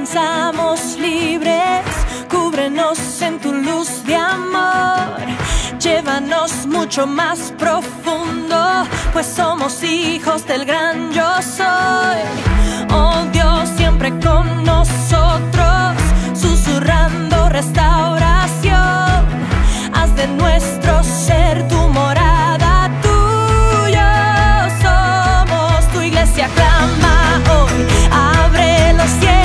danzamos libres, cúbrenos en tu luz de amor, llévanos mucho más profundo, pues somos hijos del gran yo soy. Oh Dios, siempre con nosotros, susurrando restauración, haz de nuestro ser tu morada, tuyo somos, tu iglesia. Clama hoy, abre los cielos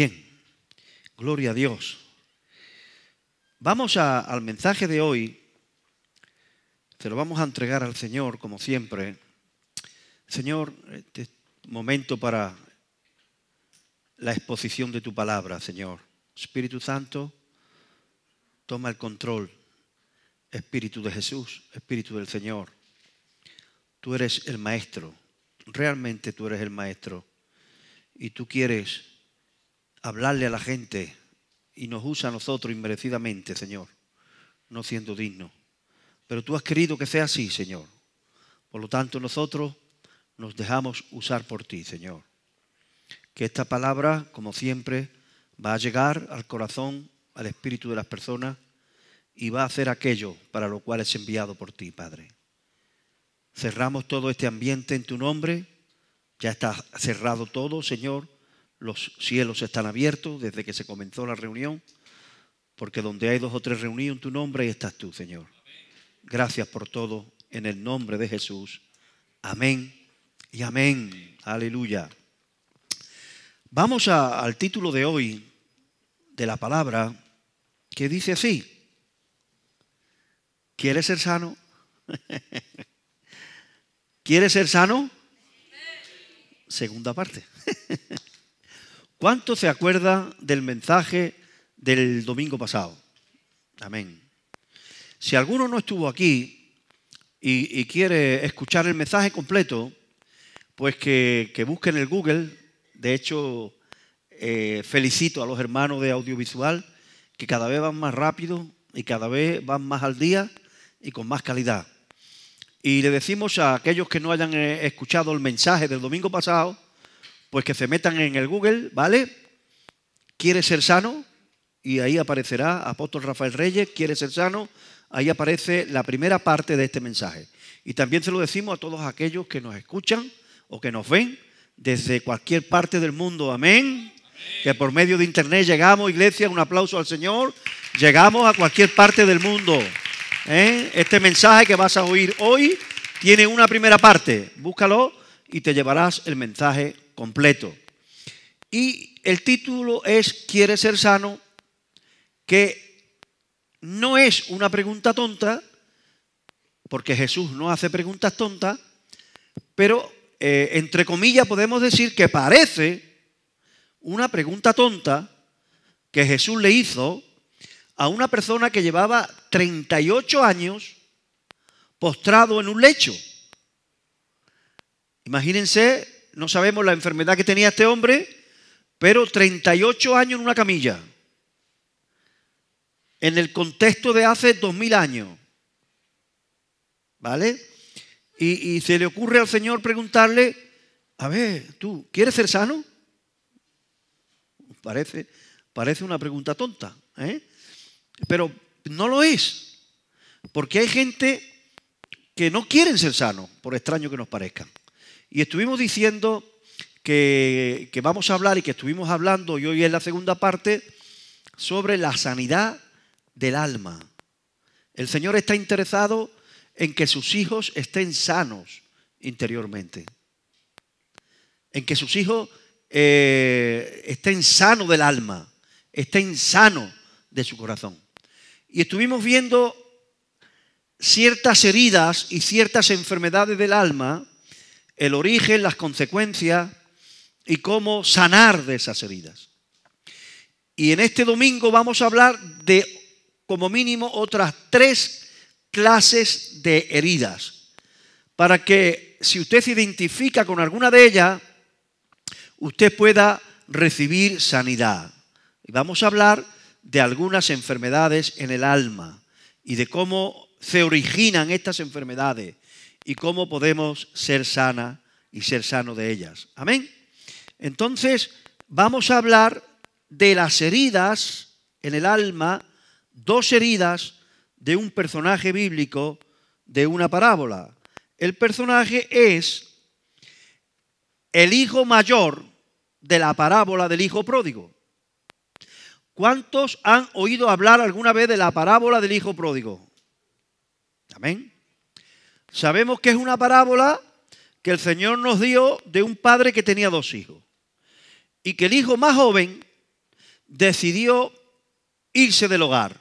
Bien, gloria a Dios. Vamos al mensaje de hoy. Se lo vamos a entregar al Señor, como siempre. Señor, este es momento para la exposición de tu palabra, Señor. Espíritu Santo, toma el control. Espíritu de Jesús, Espíritu del Señor. Tú eres el maestro. Realmente tú eres el maestro. Y tú quieres hablarle a la gente y nos usa a nosotros inmerecidamente, Señor, no siendo digno. Pero tú has querido que sea así, Señor. Por lo tanto, nosotros nos dejamos usar por ti, Señor. Que esta palabra, como siempre, va a llegar al corazón, al espíritu de las personas y va a hacer aquello para lo cual es enviado por ti, Padre. Cerramos todo este ambiente en tu nombre. Ya está cerrado todo, Señor. Los cielos están abiertos desde que se comenzó la reunión, porque donde hay dos o tres reunidos en tu nombre, ahí estás tú, Señor. Gracias por todo, en el nombre de Jesús. Amén y amén. Aleluya. Vamos al título de hoy de la palabra que dice así. ¿Quieres ser sano? ¿Quieres ser sano? Segunda parte. ¿Cuánto se acuerda del mensaje del domingo pasado? Amén. Si alguno no estuvo aquí y, quiere escuchar el mensaje completo, pues que, que busque en el Google. De hecho, eh, felicito a los hermanos de audiovisual que cada vez van más rápido y cada vez van más al día y con más calidad. Y le decimos a aquellos que no hayan eh, escuchado el mensaje del domingo pasado, pues que se metan en el Google, ¿vale? ¿Quiere ser sano? Y ahí aparecerá Apóstol Rafael Reyes, ¿quiere ser sano? Ahí aparece la primera parte de este mensaje. Y también se lo decimos a todos aquellos que nos escuchan o que nos ven desde cualquier parte del mundo. Amén. Que por medio de internet llegamos, iglesia, un aplauso al Señor. Llegamos a cualquier parte del mundo. ¿eh? Este mensaje que vas a oír hoy tiene una primera parte. Búscalo y te llevarás el mensaje completo. Y el título es ¿Quieres ser sano? Que no es una pregunta tonta, porque Jesús no hace preguntas tontas, pero eh, entre comillas, podemos decir que parece una pregunta tonta que Jesús le hizo a una persona que llevaba 38 años postrado en un lecho. Imagínense, no sabemos la enfermedad que tenía este hombre, pero 38 años en una camilla. En el contexto de hace 2000 años. ¿Vale? Y, se le ocurre al Señor preguntarle, a ver, tú, ¿quieres ser sano? Parece, parece una pregunta tonta, ¿eh? pero no lo es, porque hay gente que no quieren ser sanos, por extraño que nos parezcan. Y estuvimos diciendo que, vamos a hablar y que estuvimos hablando, y hoy es la segunda parte, sobre la sanidad del alma. El Señor está interesado en que sus hijos estén sanos interiormente, en que sus hijos eh, estén sanos del alma, estén sanos de su corazón. Y estuvimos viendo ciertas heridas y ciertas enfermedades del alma, el origen, las consecuencias y cómo sanar de esas heridas. Y en este domingo vamos a hablar de como mínimo otras tres clases de heridas, para que si usted se identifica con alguna de ellas, usted pueda recibir sanidad. Y vamos a hablar de algunas enfermedades en el alma y de cómo se originan estas enfermedades y cómo podemos ser sana y ser sano de ellas. Amén. Entonces, vamos a hablar de las heridas en el alma, dos heridas de un personaje bíblico de una parábola. El personaje es el hijo mayor de la parábola del hijo pródigo. ¿Cuántos han oído hablar alguna vez de la parábola del hijo pródigo? Amén. Sabemos que es una parábola que el Señor nos dio de un padre que tenía dos hijos y que el hijo más joven decidió irse del hogar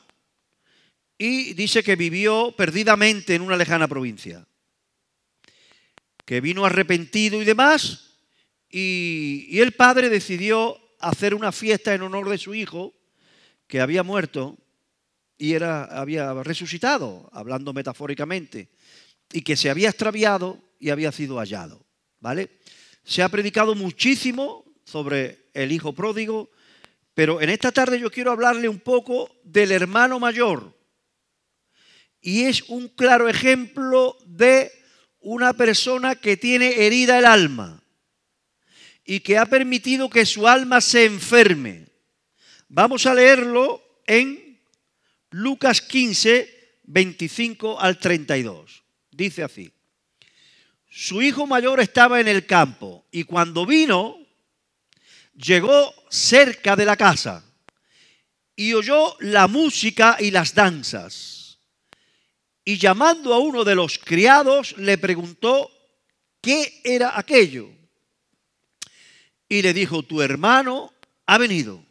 y dice que vivió perdidamente en una lejana provincia, que vino arrepentido y demás y, el padre decidió hacer una fiesta en honor de su hijo que había muerto y era, había resucitado, hablando metafóricamente, y que se había extraviado y había sido hallado. ¿Vale? Se ha predicado muchísimo sobre el hijo pródigo, pero en esta tarde yo quiero hablarle un poco del hermano mayor. Y es un claro ejemplo de una persona que tiene herida el alma y que ha permitido que su alma se enferme. Vamos a leerlo en Lucas 15, 25 al 32. Dice así. Su hijo mayor estaba en el campo y cuando vino, llegó cerca de la casa y oyó la música y las danzas. Y llamando a uno de los criados, le preguntó qué era aquello. Y le dijo, tu hermano ha venido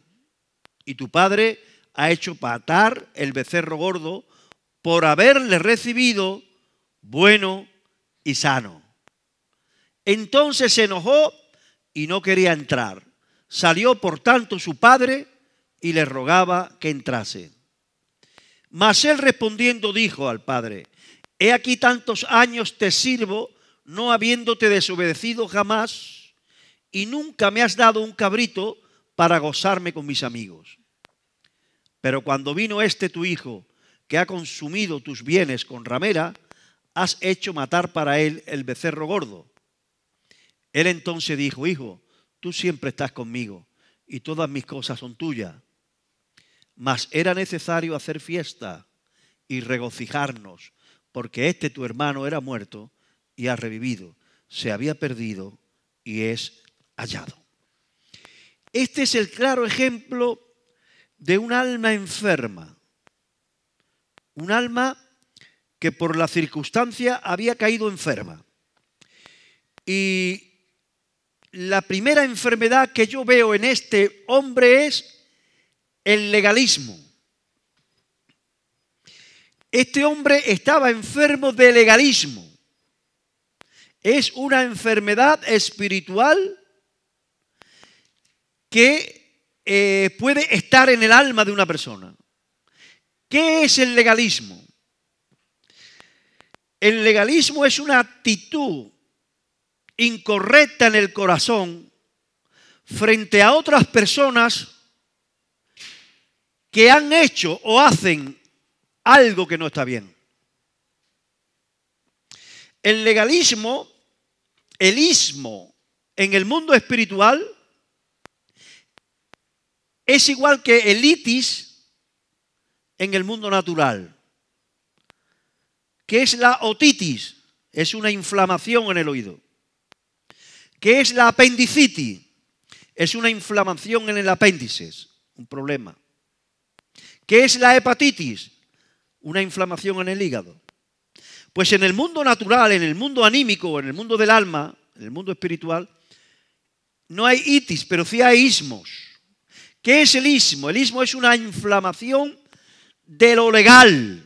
y tu padre ha hecho patar el becerro gordo por haberle recibido bueno y sano. Entonces se enojó y no quería entrar. Salió por tanto su padre y le rogaba que entrase. Mas él respondiendo dijo al padre, he aquí tantos años te sirvo, no habiéndote desobedecido jamás, y nunca me has dado un cabrito para gozarme con mis amigos. Pero cuando vino este tu hijo, que ha consumido tus bienes con ramera, has hecho matar para él el becerro gordo. Él entonces dijo, hijo, tú siempre estás conmigo y todas mis cosas son tuyas. Mas era necesario hacer fiesta y regocijarnos, porque este tu hermano era muerto y ha revivido, se había perdido y es hallado. Este es el claro ejemplo de un alma enferma, un alma que por la circunstancia había caído enferma. Y la primera enfermedad que yo veo en este hombre es el legalismo. Este hombre estaba enfermo de legalismo. es una enfermedad espiritual que eh, puede estar en el alma de una persona. ¿Qué es el legalismo? El legalismo es una actitud incorrecta en el corazón frente a otras personas que han hecho o hacen algo que no está bien. El legalismo, el ismo en el mundo espiritual es igual que el itis en el mundo natural. ¿Qué es la otitis? Es una inflamación en el oído. ¿Qué es la apendicitis? Es una inflamación en el apéndice, un problema. ¿Qué es la hepatitis? Una inflamación en el hígado. Pues en el mundo natural, en el mundo anímico, en el mundo del alma, en el mundo espiritual, no hay itis, pero sí hay ismos. ¿Qué es el ismo? El ismo es una inflamación de lo legal.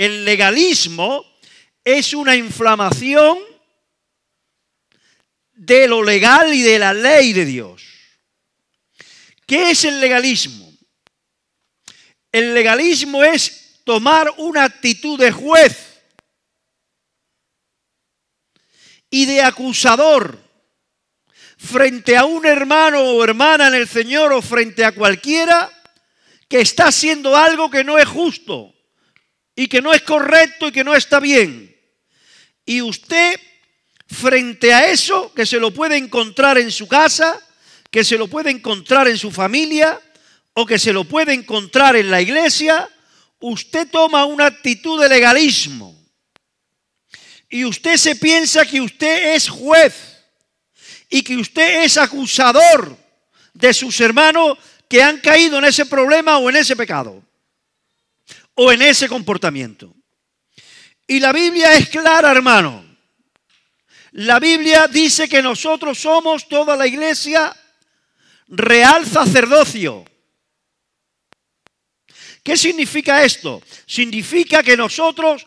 El legalismo es una inflamación de lo legal y de la ley de Dios. ¿Qué es el legalismo? El legalismo es tomar una actitud de juez y de acusador frente a un hermano o hermana en el Señor o frente a cualquiera que está haciendo algo que no es justo y que no es correcto y que no está bien. Y usted, frente a eso, que se lo puede encontrar en su casa, que se lo puede encontrar en su familia o que se lo puede encontrar en la iglesia, usted toma una actitud de legalismo. Y usted se piensa que usted es juez y que usted es acusador de sus hermanos que han caído en ese problema o en ese pecado o en ese comportamiento. Y la Biblia es clara, hermano. La Biblia dice que nosotros somos toda la iglesia real sacerdocio. ¿Qué significa esto? Significa que nosotros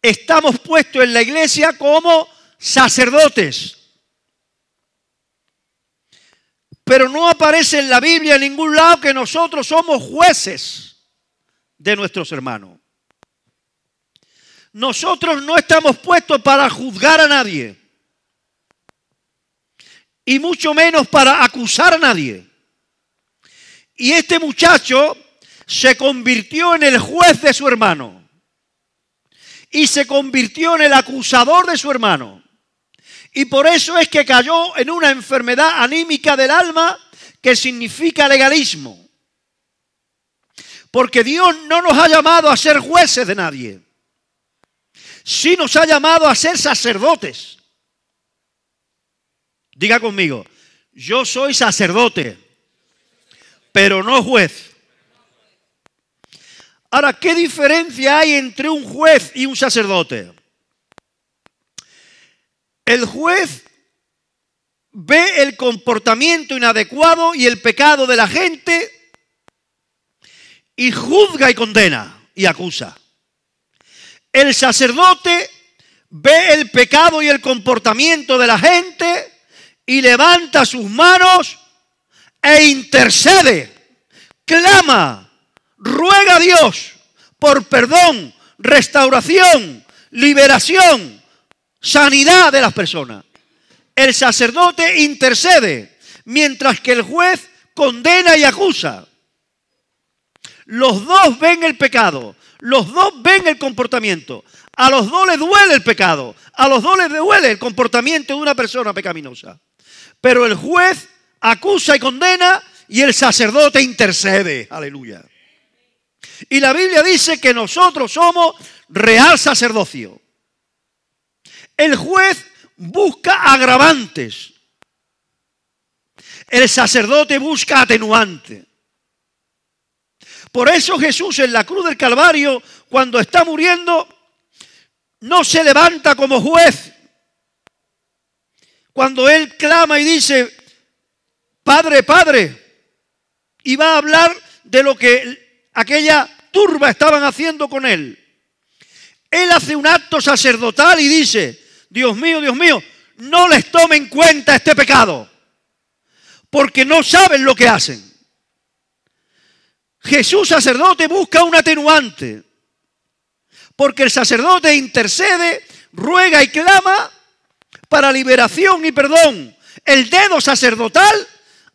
estamos puestos en la iglesia como sacerdotes. Pero no aparece en la Biblia en ningún lado que nosotros somos jueces de nuestros hermanos. Nosotros no estamos puestos para juzgar a nadie. Y mucho menos para acusar a nadie. Y este muchacho se convirtió en el juez de su hermano. Y se convirtió en el acusador de su hermano. Y por eso es que cayó en una enfermedad anímica del alma que significa legalismo. Porque Dios no nos ha llamado a ser jueces de nadie. Sí nos ha llamado a ser sacerdotes. Diga conmigo, yo soy sacerdote, pero no juez. Ahora, ¿qué diferencia hay entre un juez y un sacerdote? El juez ve el comportamiento inadecuado y el pecado de la gente y juzga y condena y acusa. El sacerdote ve el pecado y el comportamiento de la gente y levanta sus manos e intercede, clama, ruega a Dios por perdón, restauración, liberación, sanidad de las personas. El sacerdote intercede, mientras que el juez condena y acusa. Los dos ven el pecado, los dos ven el comportamiento. A los dos les duele el pecado, a los dos les duele el comportamiento de una persona pecaminosa. Pero el juez acusa y condena y el sacerdote intercede. Aleluya. Y la Biblia dice que nosotros somos real sacerdocio. El juez busca agravantes. El sacerdote busca atenuante. Por eso Jesús en la cruz del Calvario, cuando está muriendo, no se levanta como juez. Cuando Él clama y dice, Padre, Padre, y va a hablar de lo que aquella turba estaban haciendo con Él. Él hace un acto sacerdotal y dice, Dios mío, Dios mío, no les tomen en cuenta este pecado, porque no saben lo que hacen. Jesús sacerdote busca un atenuante, porque el sacerdote intercede, ruega y clama para liberación y perdón. El dedo sacerdotal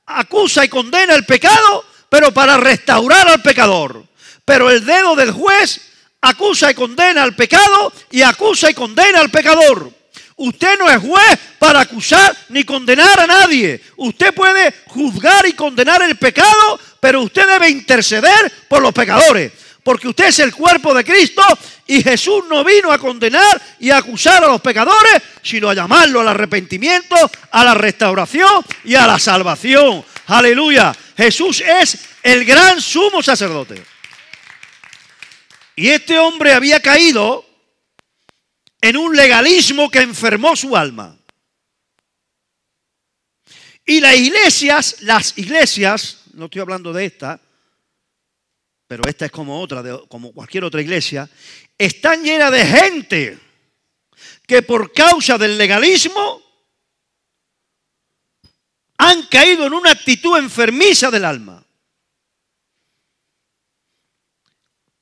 acusa y condena el pecado, pero para restaurar al pecador. Pero el dedo del juez acusa y condena al pecado y acusa y condena al pecador. Usted no es juez para acusar ni condenar a nadie. Usted puede juzgar y condenar el pecado, pero usted debe interceder por los pecadores. Porque usted es el cuerpo de Cristo y Jesús no vino a condenar y a acusar a los pecadores, sino a llamarlo al arrepentimiento, a la restauración y a la salvación. Aleluya. Jesús es el gran sumo sacerdote. Y este hombre había caído en un legalismo que enfermó su alma. Y las iglesias, las iglesias, no estoy hablando de esta, pero esta es como otra, como cualquier otra iglesia, están llenas de gente que por causa del legalismo han caído en una actitud enfermiza del alma.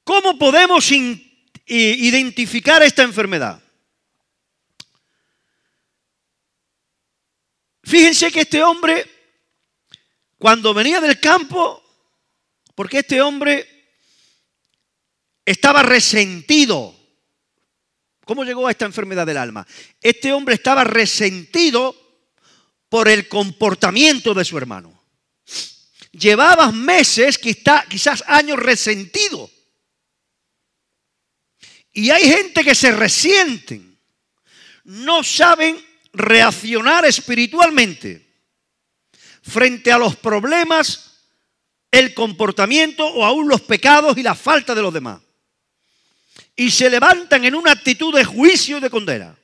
¿Cómo podemos identificar esta enfermedad? Fíjense que este hombre, cuando venía del campo, porque este hombre estaba resentido. ¿Cómo llegó a esta enfermedad del alma? Este hombre estaba resentido por el comportamiento de su hermano. Llevaba meses, quizás años resentido. Y hay gente que se resienten, no saben reaccionar espiritualmente frente a los problemas, el comportamiento o aún los pecados y la falta de los demás. Y se levantan en una actitud de juicio y de condena.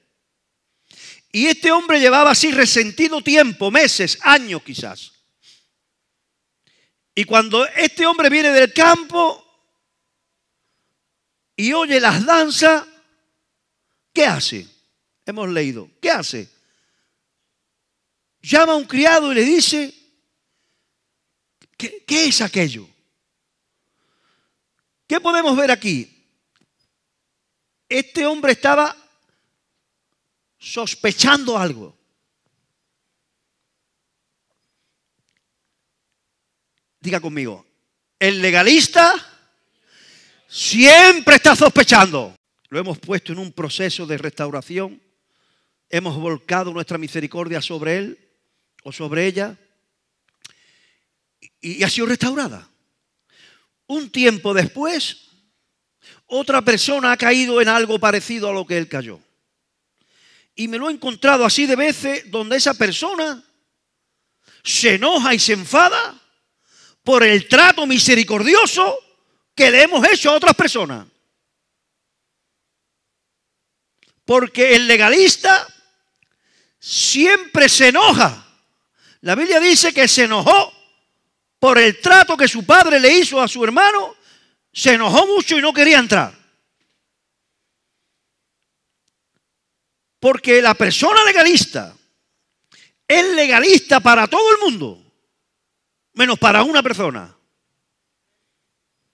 Y este hombre llevaba así resentido tiempo, meses, años quizás. Y cuando este hombre viene del campo y oye las danzas, ¿qué hace? Hemos leído. ¿Qué hace? Llama a un criado y le dice, ¿qué, es aquello? ¿Qué podemos ver aquí? Este hombre estaba sospechando algo. Diga conmigo, el legalista siempre está sospechando. Lo hemos puesto en un proceso de restauración, hemos volcado nuestra misericordia sobre él o sobre ella y ha sido restaurada. Un tiempo después, otra persona ha caído en algo parecido a lo que él cayó. Y me lo he encontrado así de veces donde esa persona se enoja y se enfada por el trato misericordioso que le hemos hecho a otras personas. Porque el legalista siempre se enoja la Biblia dice que se enojó por el trato que su padre le hizo a su hermano. Se enojó mucho y no quería entrar. Porque la persona legalista es legalista para todo el mundo, menos para una persona.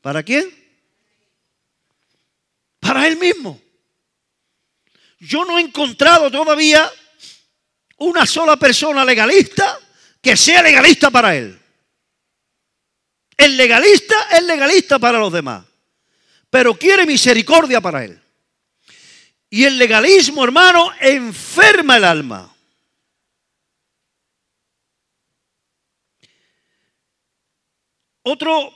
¿Para quién? Para él mismo. Yo no he encontrado todavía una sola persona legalista que sea legalista para él. El legalista es legalista para los demás, pero quiere misericordia para él. Y el legalismo, hermano, enferma el alma. Otro,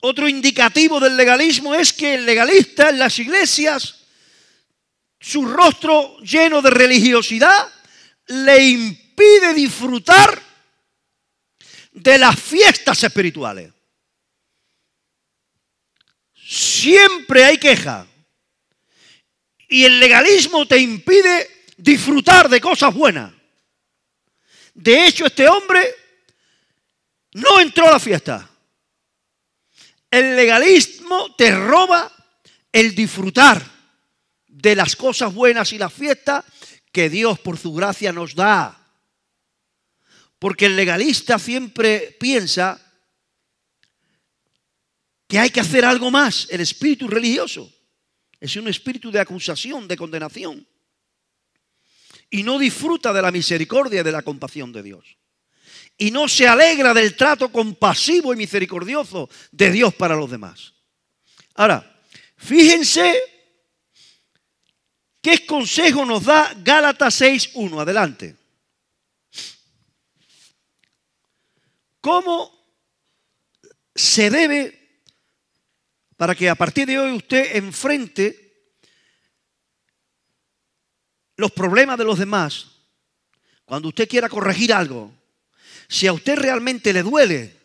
otro indicativo del legalismo es que el legalista en las iglesias, su rostro lleno de religiosidad, le impide disfrutar de las fiestas espirituales. Siempre hay queja. Y el legalismo te impide disfrutar de cosas buenas. De hecho, este hombre no entró a la fiesta. El legalismo te roba el disfrutar de las cosas buenas y las fiestas que Dios por su gracia nos da. Porque el legalista siempre piensa que hay que hacer algo más. El espíritu religioso es un espíritu de acusación, de condenación. Y no disfruta de la misericordia y de la compasión de Dios. Y no se alegra del trato compasivo y misericordioso de Dios para los demás. Ahora, fíjense qué consejo nos da Gálatas 6.1. Adelante. ¿Cómo se debe para que a partir de hoy usted enfrente los problemas de los demás, cuando usted quiera corregir algo, si a usted realmente le duele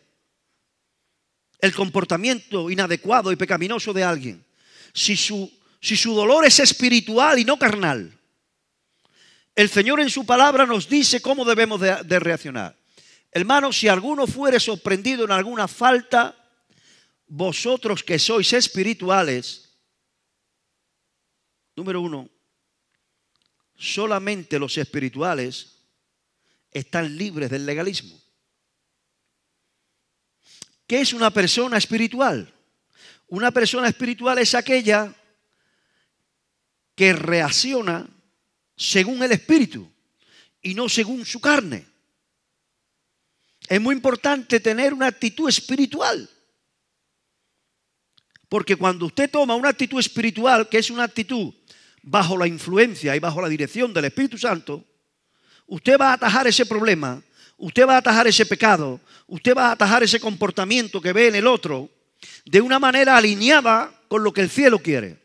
el comportamiento inadecuado y pecaminoso de alguien, si su, si su dolor es espiritual y no carnal, el Señor en su palabra nos dice cómo debemos de, de reaccionar. Hermanos, si alguno fuere sorprendido en alguna falta, vosotros que sois espirituales, número uno, solamente los espirituales están libres del legalismo. ¿Qué es una persona espiritual? Una persona espiritual es aquella que reacciona según el espíritu y no según su carne. Es muy importante tener una actitud espiritual. Porque cuando usted toma una actitud espiritual, que es una actitud bajo la influencia y bajo la dirección del Espíritu Santo, usted va a atajar ese problema, usted va a atajar ese pecado, usted va a atajar ese comportamiento que ve en el otro de una manera alineada con lo que el cielo quiere.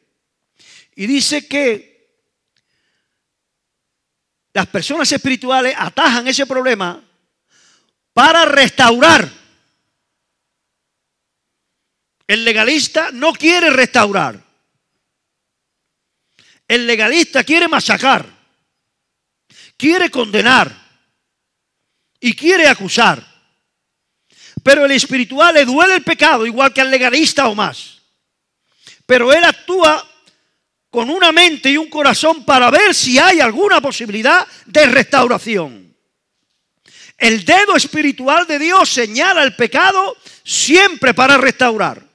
Y dice que las personas espirituales atajan ese problema para restaurar. El legalista no quiere restaurar. El legalista quiere masacar, quiere condenar y quiere acusar. Pero el espiritual le duele el pecado igual que al legalista o más. Pero él actúa con una mente y un corazón para ver si hay alguna posibilidad de restauración. El dedo espiritual de Dios señala el pecado siempre para restaurar.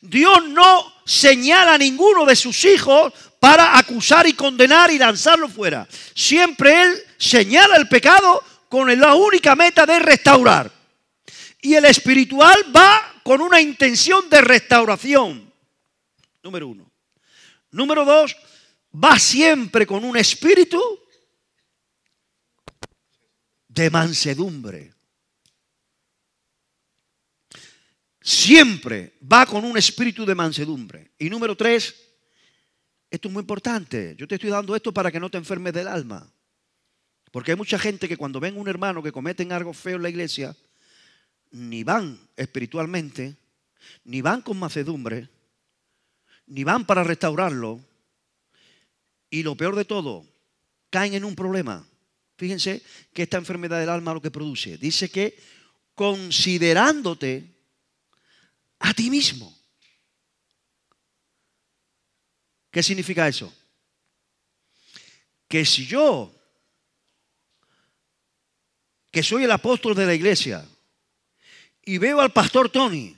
Dios no señala a ninguno de sus hijos para acusar y condenar y lanzarlo fuera. Siempre Él señala el pecado con la única meta de restaurar. Y el espiritual va con una intención de restauración. Número uno. Número dos, va siempre con un espíritu de mansedumbre. Siempre va con un espíritu de mansedumbre. Y número tres, esto es muy importante. Yo te estoy dando esto para que no te enfermes del alma. Porque hay mucha gente que cuando ven un hermano que cometen algo feo en la iglesia, ni van espiritualmente, ni van con mansedumbre, ni van para restaurarlo. Y lo peor de todo, caen en un problema. Fíjense que esta enfermedad del alma lo que produce. Dice que considerándote a ti mismo. ¿Qué significa eso? Que si yo, que soy el apóstol de la iglesia, y veo al pastor Tony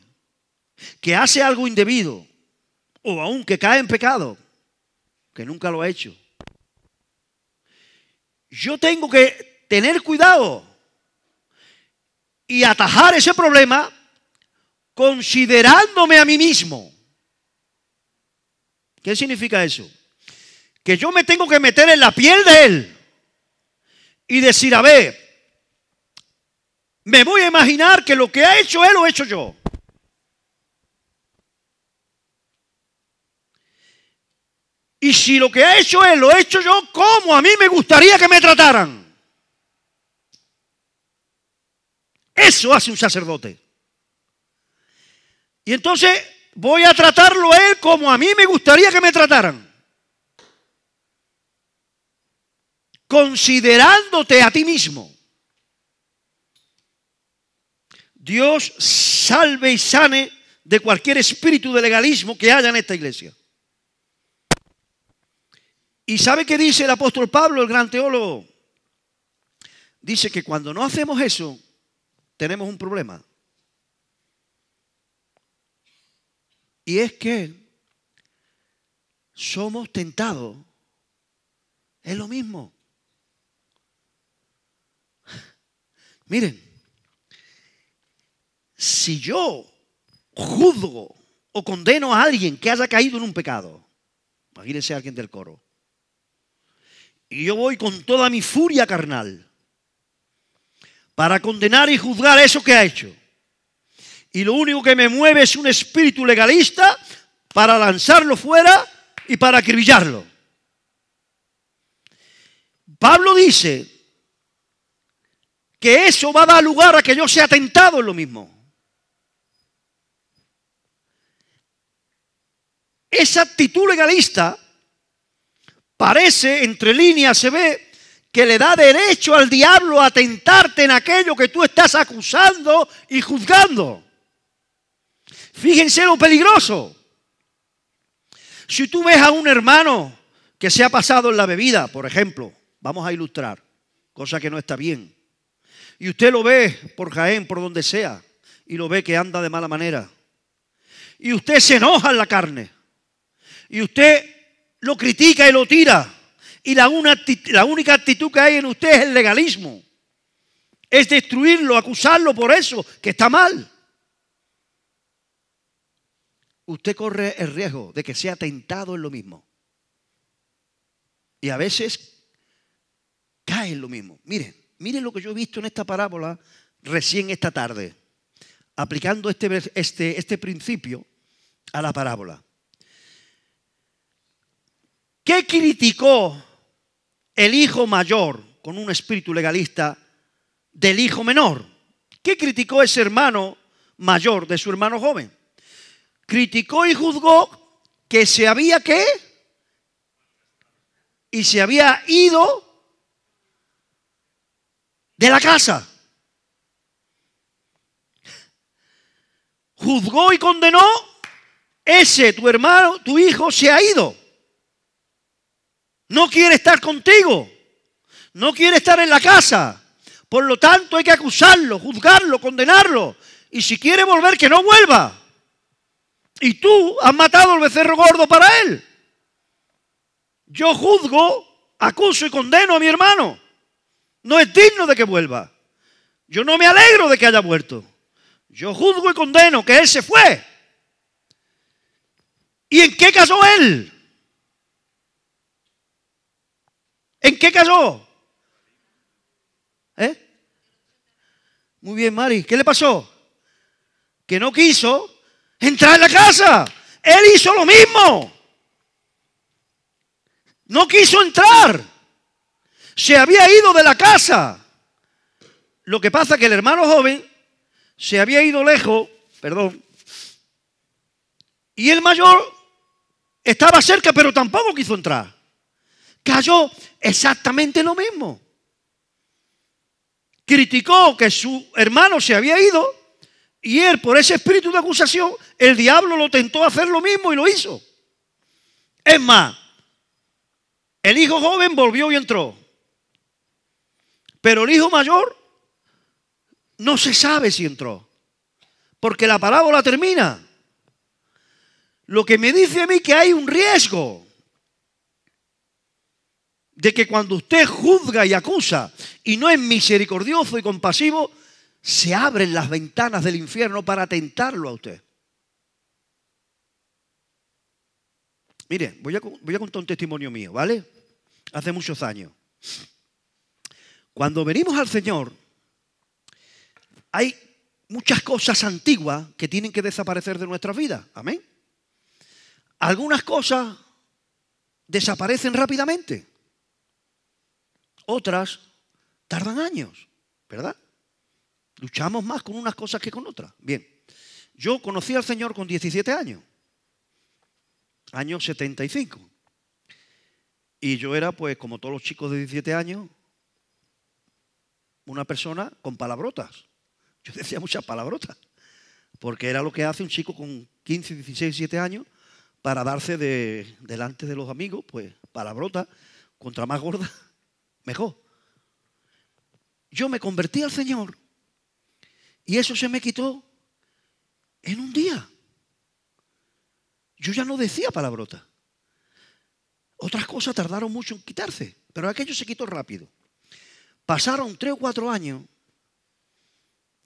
que hace algo indebido, o aún que cae en pecado, que nunca lo ha hecho, yo tengo que tener cuidado y atajar ese problema considerándome a mí mismo. ¿Qué significa eso? Que yo me tengo que meter en la piel de él y decir, a ver, me voy a imaginar que lo que ha hecho él lo he hecho yo. Y si lo que ha hecho él lo he hecho yo, ¿cómo a mí me gustaría que me trataran? Eso hace un sacerdote. Y entonces voy a tratarlo a él como a mí me gustaría que me trataran. Considerándote a ti mismo. Dios salve y sane de cualquier espíritu de legalismo que haya en esta iglesia. ¿Y sabe qué dice el apóstol Pablo, el gran teólogo? Dice que cuando no hacemos eso, tenemos un problema. Y es que somos tentados. Es lo mismo. Miren, si yo juzgo o condeno a alguien que haya caído en un pecado, imagínense alguien del coro, y yo voy con toda mi furia carnal para condenar y juzgar eso que ha hecho, y lo único que me mueve es un espíritu legalista para lanzarlo fuera y para acribillarlo. Pablo dice que eso va a dar lugar a que yo sea tentado en lo mismo. Esa actitud legalista parece, entre líneas se ve, que le da derecho al diablo a tentarte en aquello que tú estás acusando y juzgando. Fíjense lo peligroso. Si tú ves a un hermano que se ha pasado en la bebida, por ejemplo, vamos a ilustrar, cosa que no está bien, y usted lo ve por Jaén, por donde sea, y lo ve que anda de mala manera, y usted se enoja en la carne, y usted lo critica y lo tira, y la, la única actitud que hay en usted es el legalismo, es destruirlo, acusarlo por eso, que está mal usted corre el riesgo de que sea tentado en lo mismo. Y a veces cae en lo mismo. Miren, miren lo que yo he visto en esta parábola recién esta tarde, aplicando este, este, este principio a la parábola. ¿Qué criticó el hijo mayor con un espíritu legalista del hijo menor? ¿Qué criticó ese hermano mayor de su hermano joven? criticó y juzgó que se había qué? Y se había ido de la casa. Juzgó y condenó, ese tu hermano, tu hijo se ha ido. No quiere estar contigo. No quiere estar en la casa. Por lo tanto hay que acusarlo, juzgarlo, condenarlo. Y si quiere volver, que no vuelva. Y tú has matado al becerro gordo para él. Yo juzgo, acuso y condeno a mi hermano. No es digno de que vuelva. Yo no me alegro de que haya vuelto. Yo juzgo y condeno que él se fue. ¿Y en qué casó él? ¿En qué casó? ¿Eh? Muy bien, Mari. ¿Qué le pasó? Que no quiso entrar en la casa. Él hizo lo mismo. No quiso entrar. Se había ido de la casa. Lo que pasa que el hermano joven se había ido lejos, perdón, y el mayor estaba cerca, pero tampoco quiso entrar. Cayó exactamente lo mismo. Criticó que su hermano se había ido y él, por ese espíritu de acusación, el diablo lo tentó a hacer lo mismo y lo hizo. Es más, el hijo joven volvió y entró. Pero el hijo mayor no se sabe si entró. Porque la parábola termina. Lo que me dice a mí que hay un riesgo de que cuando usted juzga y acusa y no es misericordioso y compasivo, se abren las ventanas del infierno para tentarlo a usted. Mire, voy a, voy a contar un testimonio mío, ¿vale? Hace muchos años. Cuando venimos al Señor, hay muchas cosas antiguas que tienen que desaparecer de nuestras vidas. Amén. Algunas cosas desaparecen rápidamente. Otras tardan años, ¿verdad? Luchamos más con unas cosas que con otras. Bien, yo conocí al Señor con 17 años, año 75. Y yo era, pues, como todos los chicos de 17 años, una persona con palabrotas. Yo decía muchas palabrotas, porque era lo que hace un chico con 15, 16, 17 años, para darse de, delante de los amigos, pues palabrota, contra más gorda, mejor. Yo me convertí al Señor y eso se me quitó en un día. Yo ya no decía palabrota. Otras cosas tardaron mucho en quitarse, pero aquello se quitó rápido. Pasaron tres o cuatro años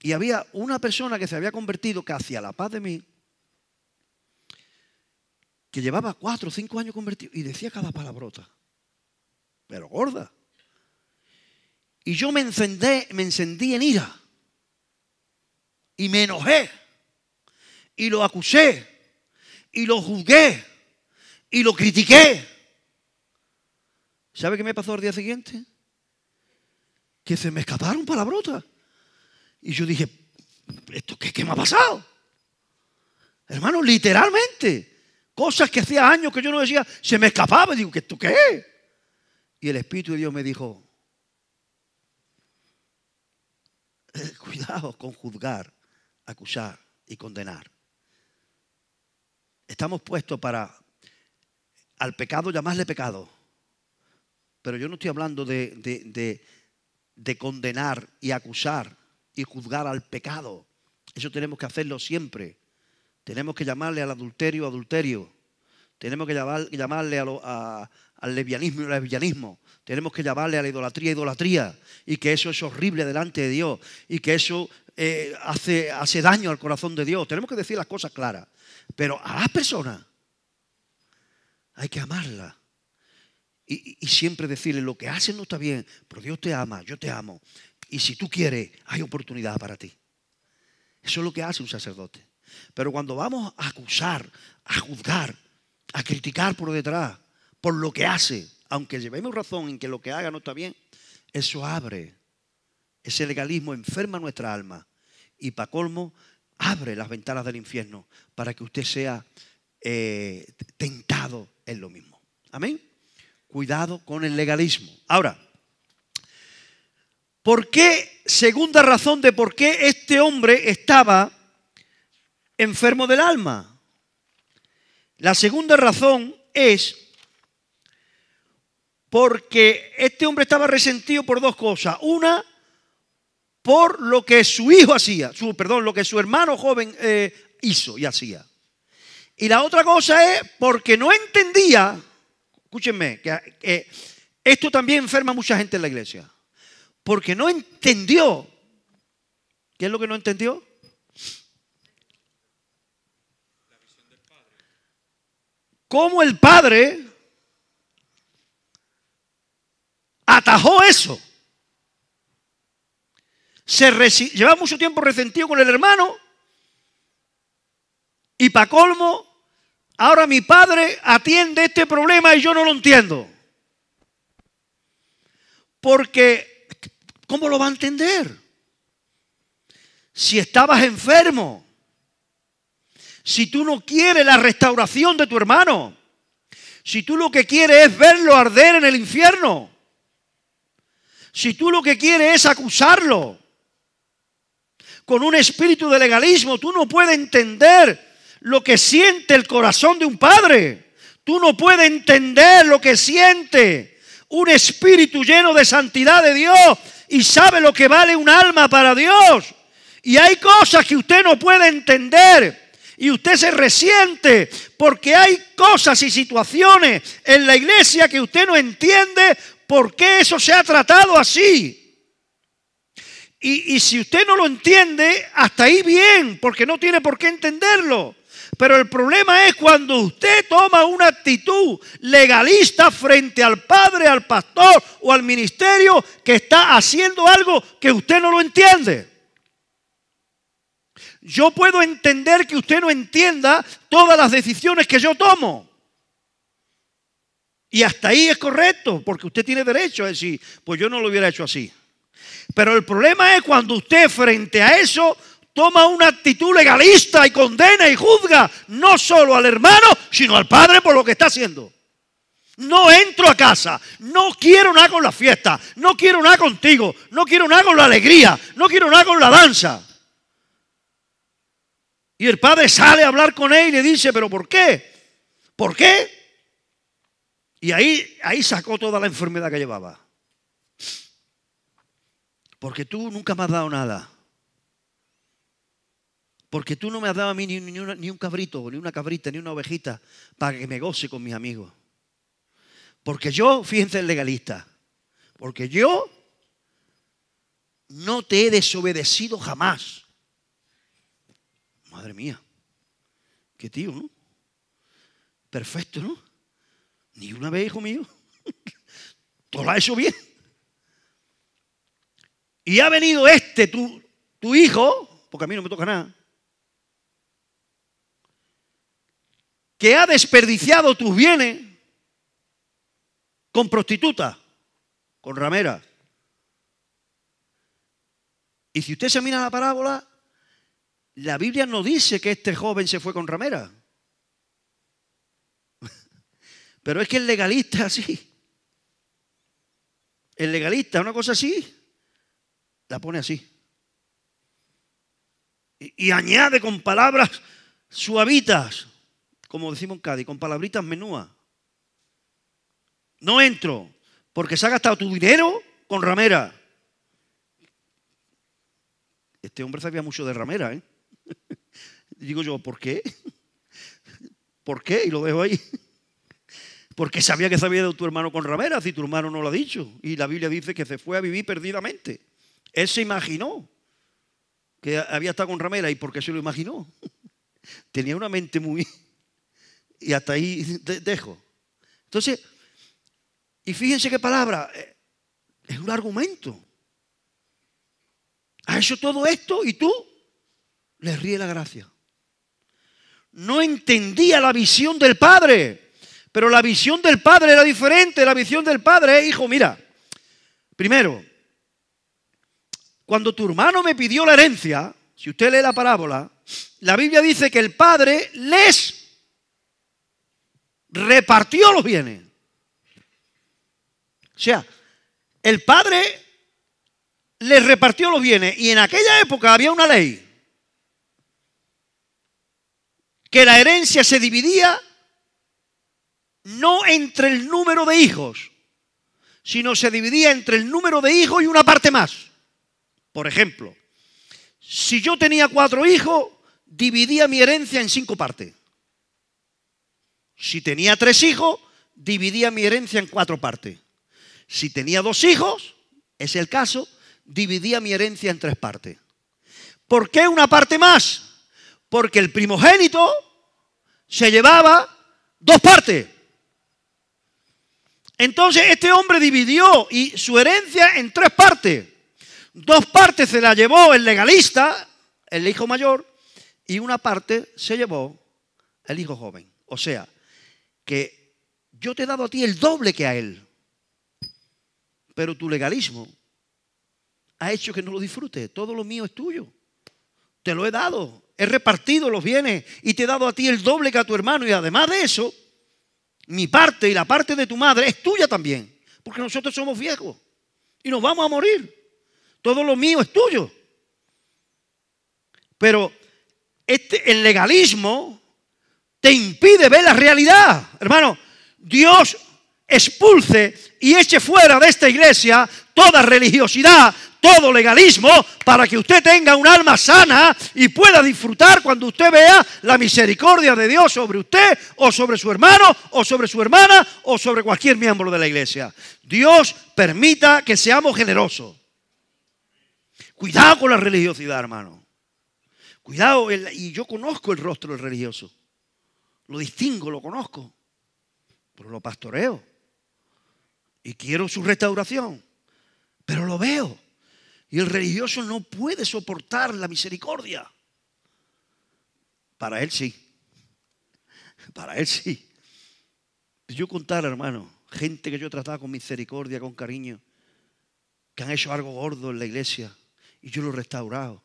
y había una persona que se había convertido casi a la paz de mí, que llevaba cuatro o cinco años convertido y decía cada palabrota, pero gorda. Y yo me encendé, me encendí en ira y me enojé y lo acusé y lo juzgué y lo critiqué. ¿Sabe qué me pasó al día siguiente? Que se me escaparon palabrotas. Y yo dije, ¿esto qué, qué me ha pasado? Hermano, literalmente. Cosas que hacía años que yo no decía, se me escapaba. Y digo, ¿qué esto qué es? Y el Espíritu de Dios me dijo, cuidado con juzgar, acusar y condenar. Estamos puestos para al pecado llamarle pecado. Pero yo no estoy hablando de, de- de- de condenar y acusar y juzgar al pecado. Eso tenemos que hacerlo siempre. Tenemos que llamarle al adulterio adulterio. Tenemos que llamar- llamarle a lo- a- al lesbianismo lesbianismo. Tenemos que llamarle a la idolatría idolatría. Y que eso es horrible delante de Dios. Y que eso eh, hace, hace daño al corazón de Dios. Tenemos que decir las cosas claras. Pero a las personas hay que amarlas. Y, y- siempre decirle lo que hacen no está bien, pero Dios te ama, yo te amo. Y si tú quieres, hay oportunidad para ti. Eso es lo que hace un sacerdote. Pero cuando vamos a acusar, a juzgar, a criticar por detrás, por lo que hace, aunque llevemos razón en que lo que haga no está bien, eso abre. Ese legalismo enferma nuestra alma. Y para colmo, abre las ventanas del infierno para que usted sea eh, tentado en lo mismo. Amén. Cuidado con el legalismo. Ahora, ¿por qué, segunda razón de por qué este hombre estaba enfermo del alma? La segunda razón es porque este hombre estaba resentido por dos cosas. Una, por lo que su hijo hacía, su, perdón, lo que su hermano joven eh, hizo y hacía. Y la otra cosa es porque no entendía, escúchenme, que, esto también enferma a mucha gente en la iglesia, porque no entendió, ¿qué es lo que no entendió? Cómo el padre atajó eso. Se resi- lleva mucho tiempo resentido con el hermano y para colmo, ahora mi padre atiende este problema y yo no lo entiendo. Porque, ¿cómo lo va a entender? Si estabas enfermo, si tú no quieres la restauración de tu hermano, si tú lo que quieres es verlo arder en el infierno, si tú lo que quieres es acusarlo con un espíritu de legalismo, tú no puedes entender lo que siente el corazón de un padre. Tú no puedes entender lo que siente un espíritu lleno de santidad de Dios y sabe lo que vale un alma para Dios. Y hay cosas que usted no puede entender y usted se resiente porque hay cosas y situaciones en la iglesia que usted no entiende por qué eso se ha tratado así. Y, y si usted no lo entiende, hasta ahí bien, porque no tiene por qué entenderlo. Pero el problema es cuando usted toma una actitud legalista frente al padre, al pastor o al ministerio que está haciendo algo que usted no lo entiende. Yo puedo entender que usted no entienda todas las decisiones que yo tomo. Y hasta ahí es correcto, porque usted tiene derecho a decir, pues yo no lo hubiera hecho así. Pero el problema es cuando usted frente a eso toma una actitud legalista y condena y juzga no solo al hermano, sino al padre por lo que está haciendo. No entro a casa, no quiero nada con la fiesta, no quiero nada contigo, no quiero nada con la alegría, no quiero nada con la danza. Y el padre sale a hablar con él y le dice, pero ¿por qué? ¿Por qué? Y ahí, ahí sacó toda la enfermedad que llevaba. Porque tú nunca me has dado nada. Porque tú no me has dado a mí ni, ni ni un cabrito, ni una cabrita, ni una ovejita para que me goce con mis amigos. Porque yo, fíjense el legalista, porque yo no te he desobedecido jamás. Madre mía, qué tío, ¿no? Perfecto, ¿no? Ni una vez, hijo mío. Todo lo ha hecho bien. Y ha venido este, tu, tu hijo, porque a mí no me toca nada, que ha desperdiciado tus bienes con prostitutas, con rameras. Y si usted se mira la parábola, la Biblia no dice que este joven se fue con ramera. Pero es que el legalista es así. El legalista, una cosa así, la pone así. Y, añade con palabras suavitas, como decimos en Cádiz, con palabritas menúas. No entro, porque se ha gastado tu dinero con ramera. Este hombre sabía mucho de ramera, ¿eh? Digo yo, ¿por qué? ¿Por qué? Y lo dejo ahí. Porque sabía que sabía de tu hermano con ramera, si tu hermano no lo ha dicho. Y la Biblia dice que se fue a vivir perdidamente. Él se imaginó que había estado con ramera. ¿Y por qué se lo imaginó? Tenía una mente muy... Y hasta ahí de- dejo. Entonces, y fíjense qué palabra, eh, es un argumento. Ha hecho todo esto y tú le ríe la gracia. No entendía la visión del Padre, pero la visión del Padre era diferente. La visión del Padre es, hijo, mira, primero, cuando tu hermano me pidió la herencia, si usted lee la parábola, la Biblia dice que el Padre les repartió los bienes. O sea, el Padre les repartió los bienes y en aquella época había una ley que la herencia se dividía no entre el número de hijos, sino se dividía entre el número de hijos y una parte más. Por ejemplo, si yo tenía cuatro hijos, dividía mi herencia en cinco partes. Si tenía tres hijos, dividía mi herencia en cuatro partes. Si tenía dos hijos, es el caso, dividía mi herencia en tres partes. ¿Por qué una parte más? Porque el primogénito se llevaba dos partes. Entonces este hombre dividió y su herencia en tres partes. Dos partes se la llevó el legalista, el hijo mayor, y una parte se llevó el hijo joven. O sea, que yo te he dado a ti el doble que a él. Pero tu legalismo ha hecho que no lo disfrutes. Todo lo mío es tuyo. Te lo he dado. He repartido los bienes y te he dado a ti el doble que a tu hermano. Y además de eso, mi parte y la parte de tu madre es tuya también. Porque nosotros somos viejos y nos vamos a morir. Todo lo mío es tuyo. Pero este, el legalismo te impide ver la realidad. Hermano, Dios expulse y eche fuera de esta iglesia toda religiosidad, todo legalismo, para que usted tenga un alma sana y pueda disfrutar cuando usted vea la misericordia de Dios sobre usted o sobre su hermano o sobre su hermana o sobre cualquier miembro de la iglesia. Dios permita que seamos generosos. Cuidado con la religiosidad, hermano. Cuidado, y yo conozco el rostro del religioso. Lo distingo, lo conozco. Pero lo pastoreo. Y quiero su restauración. Pero lo veo. Y el religioso no puede soportar la misericordia. Para él sí. Para él sí. Yo contar, hermano, gente que yo he tratado con misericordia, con cariño, que han hecho algo gordo en la iglesia y yo lo he restaurado.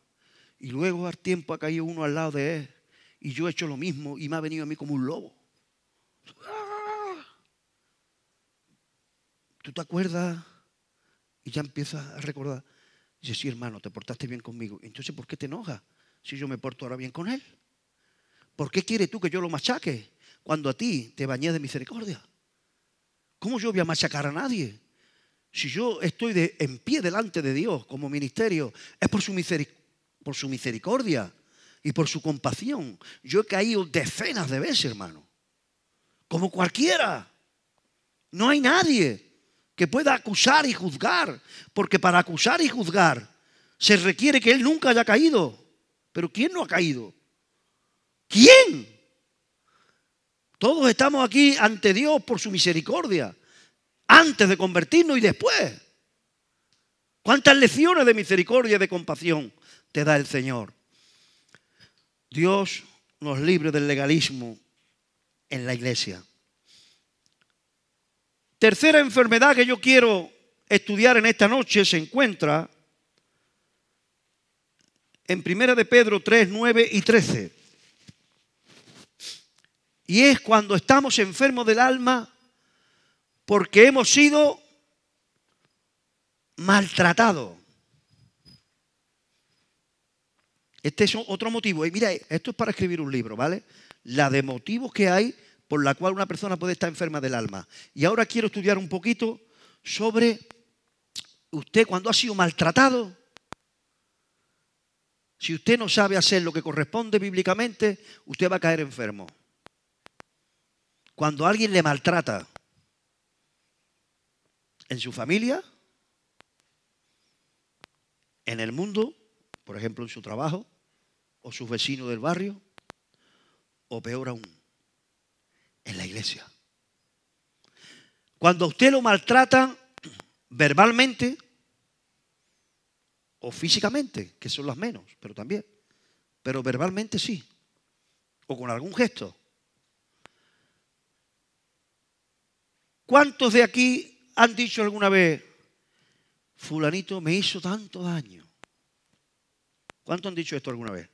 Y luego al tiempo ha caído uno al lado de él y yo he hecho lo mismo y me ha venido a mí como un lobo. ¡Ah! ¿Tú te acuerdas? Y ya empiezas a recordar. Dice, sí, hermano, te portaste bien conmigo. Entonces, ¿por qué te enojas si yo me porto ahora bien con él? ¿Por qué quieres tú que yo lo machaque? cuando a ti te bañé de misericordia? ¿Cómo yo voy a machacar a nadie? Si yo estoy de- en pie delante de Dios como ministerio, es por su, miseri- por su misericordia y por su compasión. Yo he caído decenas de veces, hermano. Como cualquiera. No hay nadie que pueda acusar y juzgar, porque para acusar y juzgar se requiere que él nunca haya caído. Pero ¿quién no ha caído? ¿Quién? Todos estamos aquí ante Dios por su misericordia, antes de convertirnos y después. ¿Cuántas lecciones de misericordia y de compasión te da el Señor? Dios nos libre del legalismo en la iglesia. Tercera enfermedad que yo quiero estudiar en esta noche se encuentra en Primera de Pedro 3, 9 y 13. Y es cuando estamos enfermos del alma porque hemos sido maltratados. Este es otro motivo. Y mira, esto es para escribir un libro, ¿vale? La de motivos que hay por la cual una persona puede estar enferma del alma. Y ahora quiero estudiar un poquito sobre usted cuando ha sido maltratado. Si usted no sabe hacer lo que corresponde bíblicamente, usted va a caer enfermo. Cuando alguien le maltrata en su familia, en el mundo, por ejemplo en su trabajo, o sus vecinos del barrio, o peor aún, en la iglesia. Cuando usted lo maltratan verbalmente o físicamente, que son las menos, pero también, pero verbalmente sí, o con algún gesto. ¿Cuántos de aquí han dicho alguna vez, fulanito me hizo tanto daño? ¿Cuántos han dicho esto alguna vez?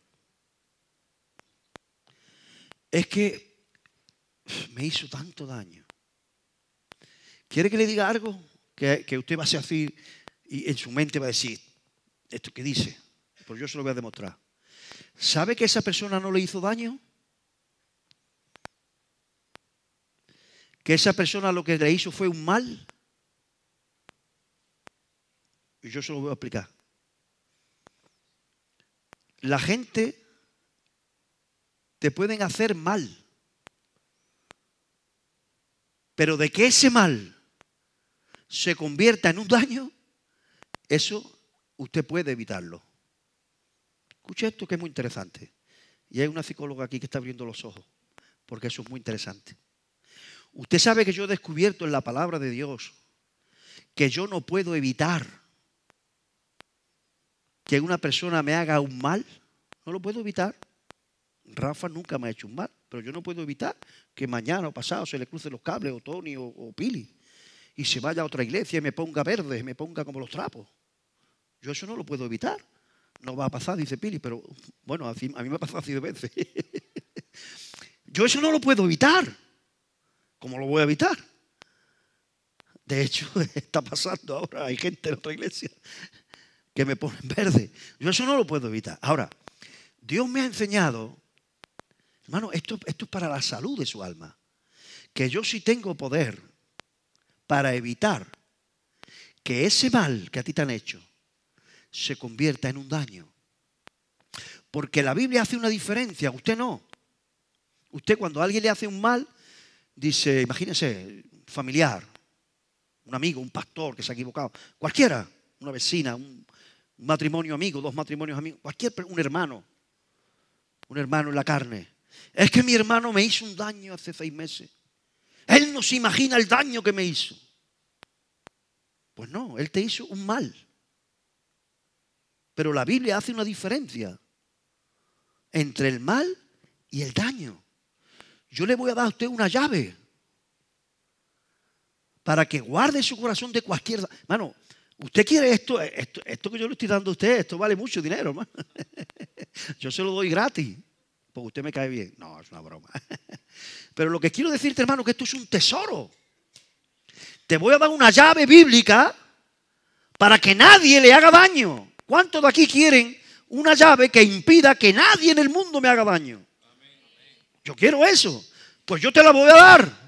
Es que me hizo tanto daño. ¿Quiere que le diga algo? Que, que usted va a así y en su mente va a decir, ¿esto qué dice? Pues yo se lo voy a demostrar. ¿Sabe que esa persona no le hizo daño? ¿Que esa persona lo que le hizo fue un mal? Y yo se lo voy a explicar. La gente te pueden hacer mal. Pero de que ese mal se convierta en un daño, eso usted puede evitarlo. Escuche esto que es muy interesante. Y hay una psicóloga aquí que está abriendo los ojos, porque eso es muy interesante. Usted sabe que yo he descubierto en la palabra de Dios que yo no puedo evitar que una persona me haga un mal. No lo puedo evitar. Rafa nunca me ha hecho un mal, pero yo no puedo evitar que mañana o pasado se le crucen los cables, o Tony o, Pili, y se vaya a otra iglesia y me ponga verde, me ponga como los trapos. Yo eso no lo puedo evitar. No va a pasar, dice Pili, pero bueno, a mí me ha pasado así de veces. yo eso no lo puedo evitar. ¿Cómo lo voy a evitar? De hecho, está pasando ahora, hay gente en otra iglesia que me ponen verde. Yo eso no lo puedo evitar. Ahora, Dios me ha enseñado, hermano, esto, es para la salud de su alma, que yo sí tengo poder para evitar que ese mal que a ti te han hecho se convierta en un daño. Porque la Biblia hace una diferencia, usted no. Usted cuando a alguien le hace un mal, dice, imagínese, familiar, un amigo, un pastor que se ha equivocado, cualquiera, una vecina, un, matrimonio amigo, dos matrimonios amigos, cualquier, un hermano, un hermano en la carne. Es que mi hermano me hizo un daño hace seis meses. Él no se imagina el daño que me hizo. Pues no, él te hizo un mal. Pero la Biblia hace una diferencia entre el mal y el daño. Yo le voy a dar a usted una llave para que guarde su corazón de cualquier... Mano, usted quiere esto, esto, que yo le estoy dando a usted, esto vale mucho dinero, hermano. Yo se lo doy gratis, porque usted me cae bien. No, es una broma. Pero lo que quiero decirte, hermano, que esto es un tesoro. Te voy a dar una llave bíblica para que nadie le haga daño. ¿Cuántos de aquí quieren una llave que impida que nadie en el mundo me haga daño? Yo quiero eso. pues yo te la voy a dar.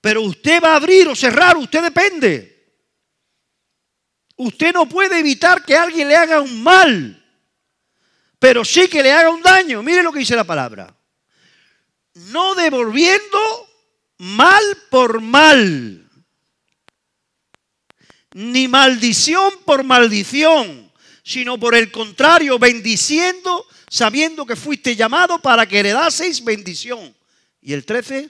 Pero usted va a abrir o cerrar, usted depende. Usted no puede evitar que alguien le haga un mal, pero sí que le haga un daño. Mire lo que dice la palabra. No devolviendo mal por mal, ni maldición por maldición, sino por el contrario, bendiciendo, sabiendo que fuiste llamado para que heredaseis bendición. Y el 13.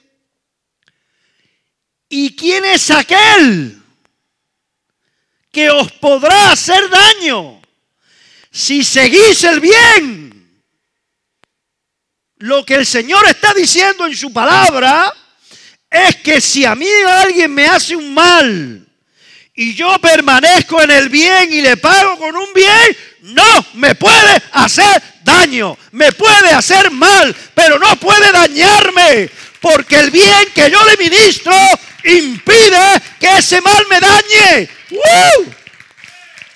¿Y quién es aquel que os podrá hacer daño si seguís el bien? Lo que el Señor está diciendo en su palabra es que si a mí alguien me hace un mal y yo permanezco en el bien y le pago con un bien, no me puede hacer daño, me puede hacer mal, pero no puede dañarme, porque el bien que yo le ministro impide que ese mal me dañe.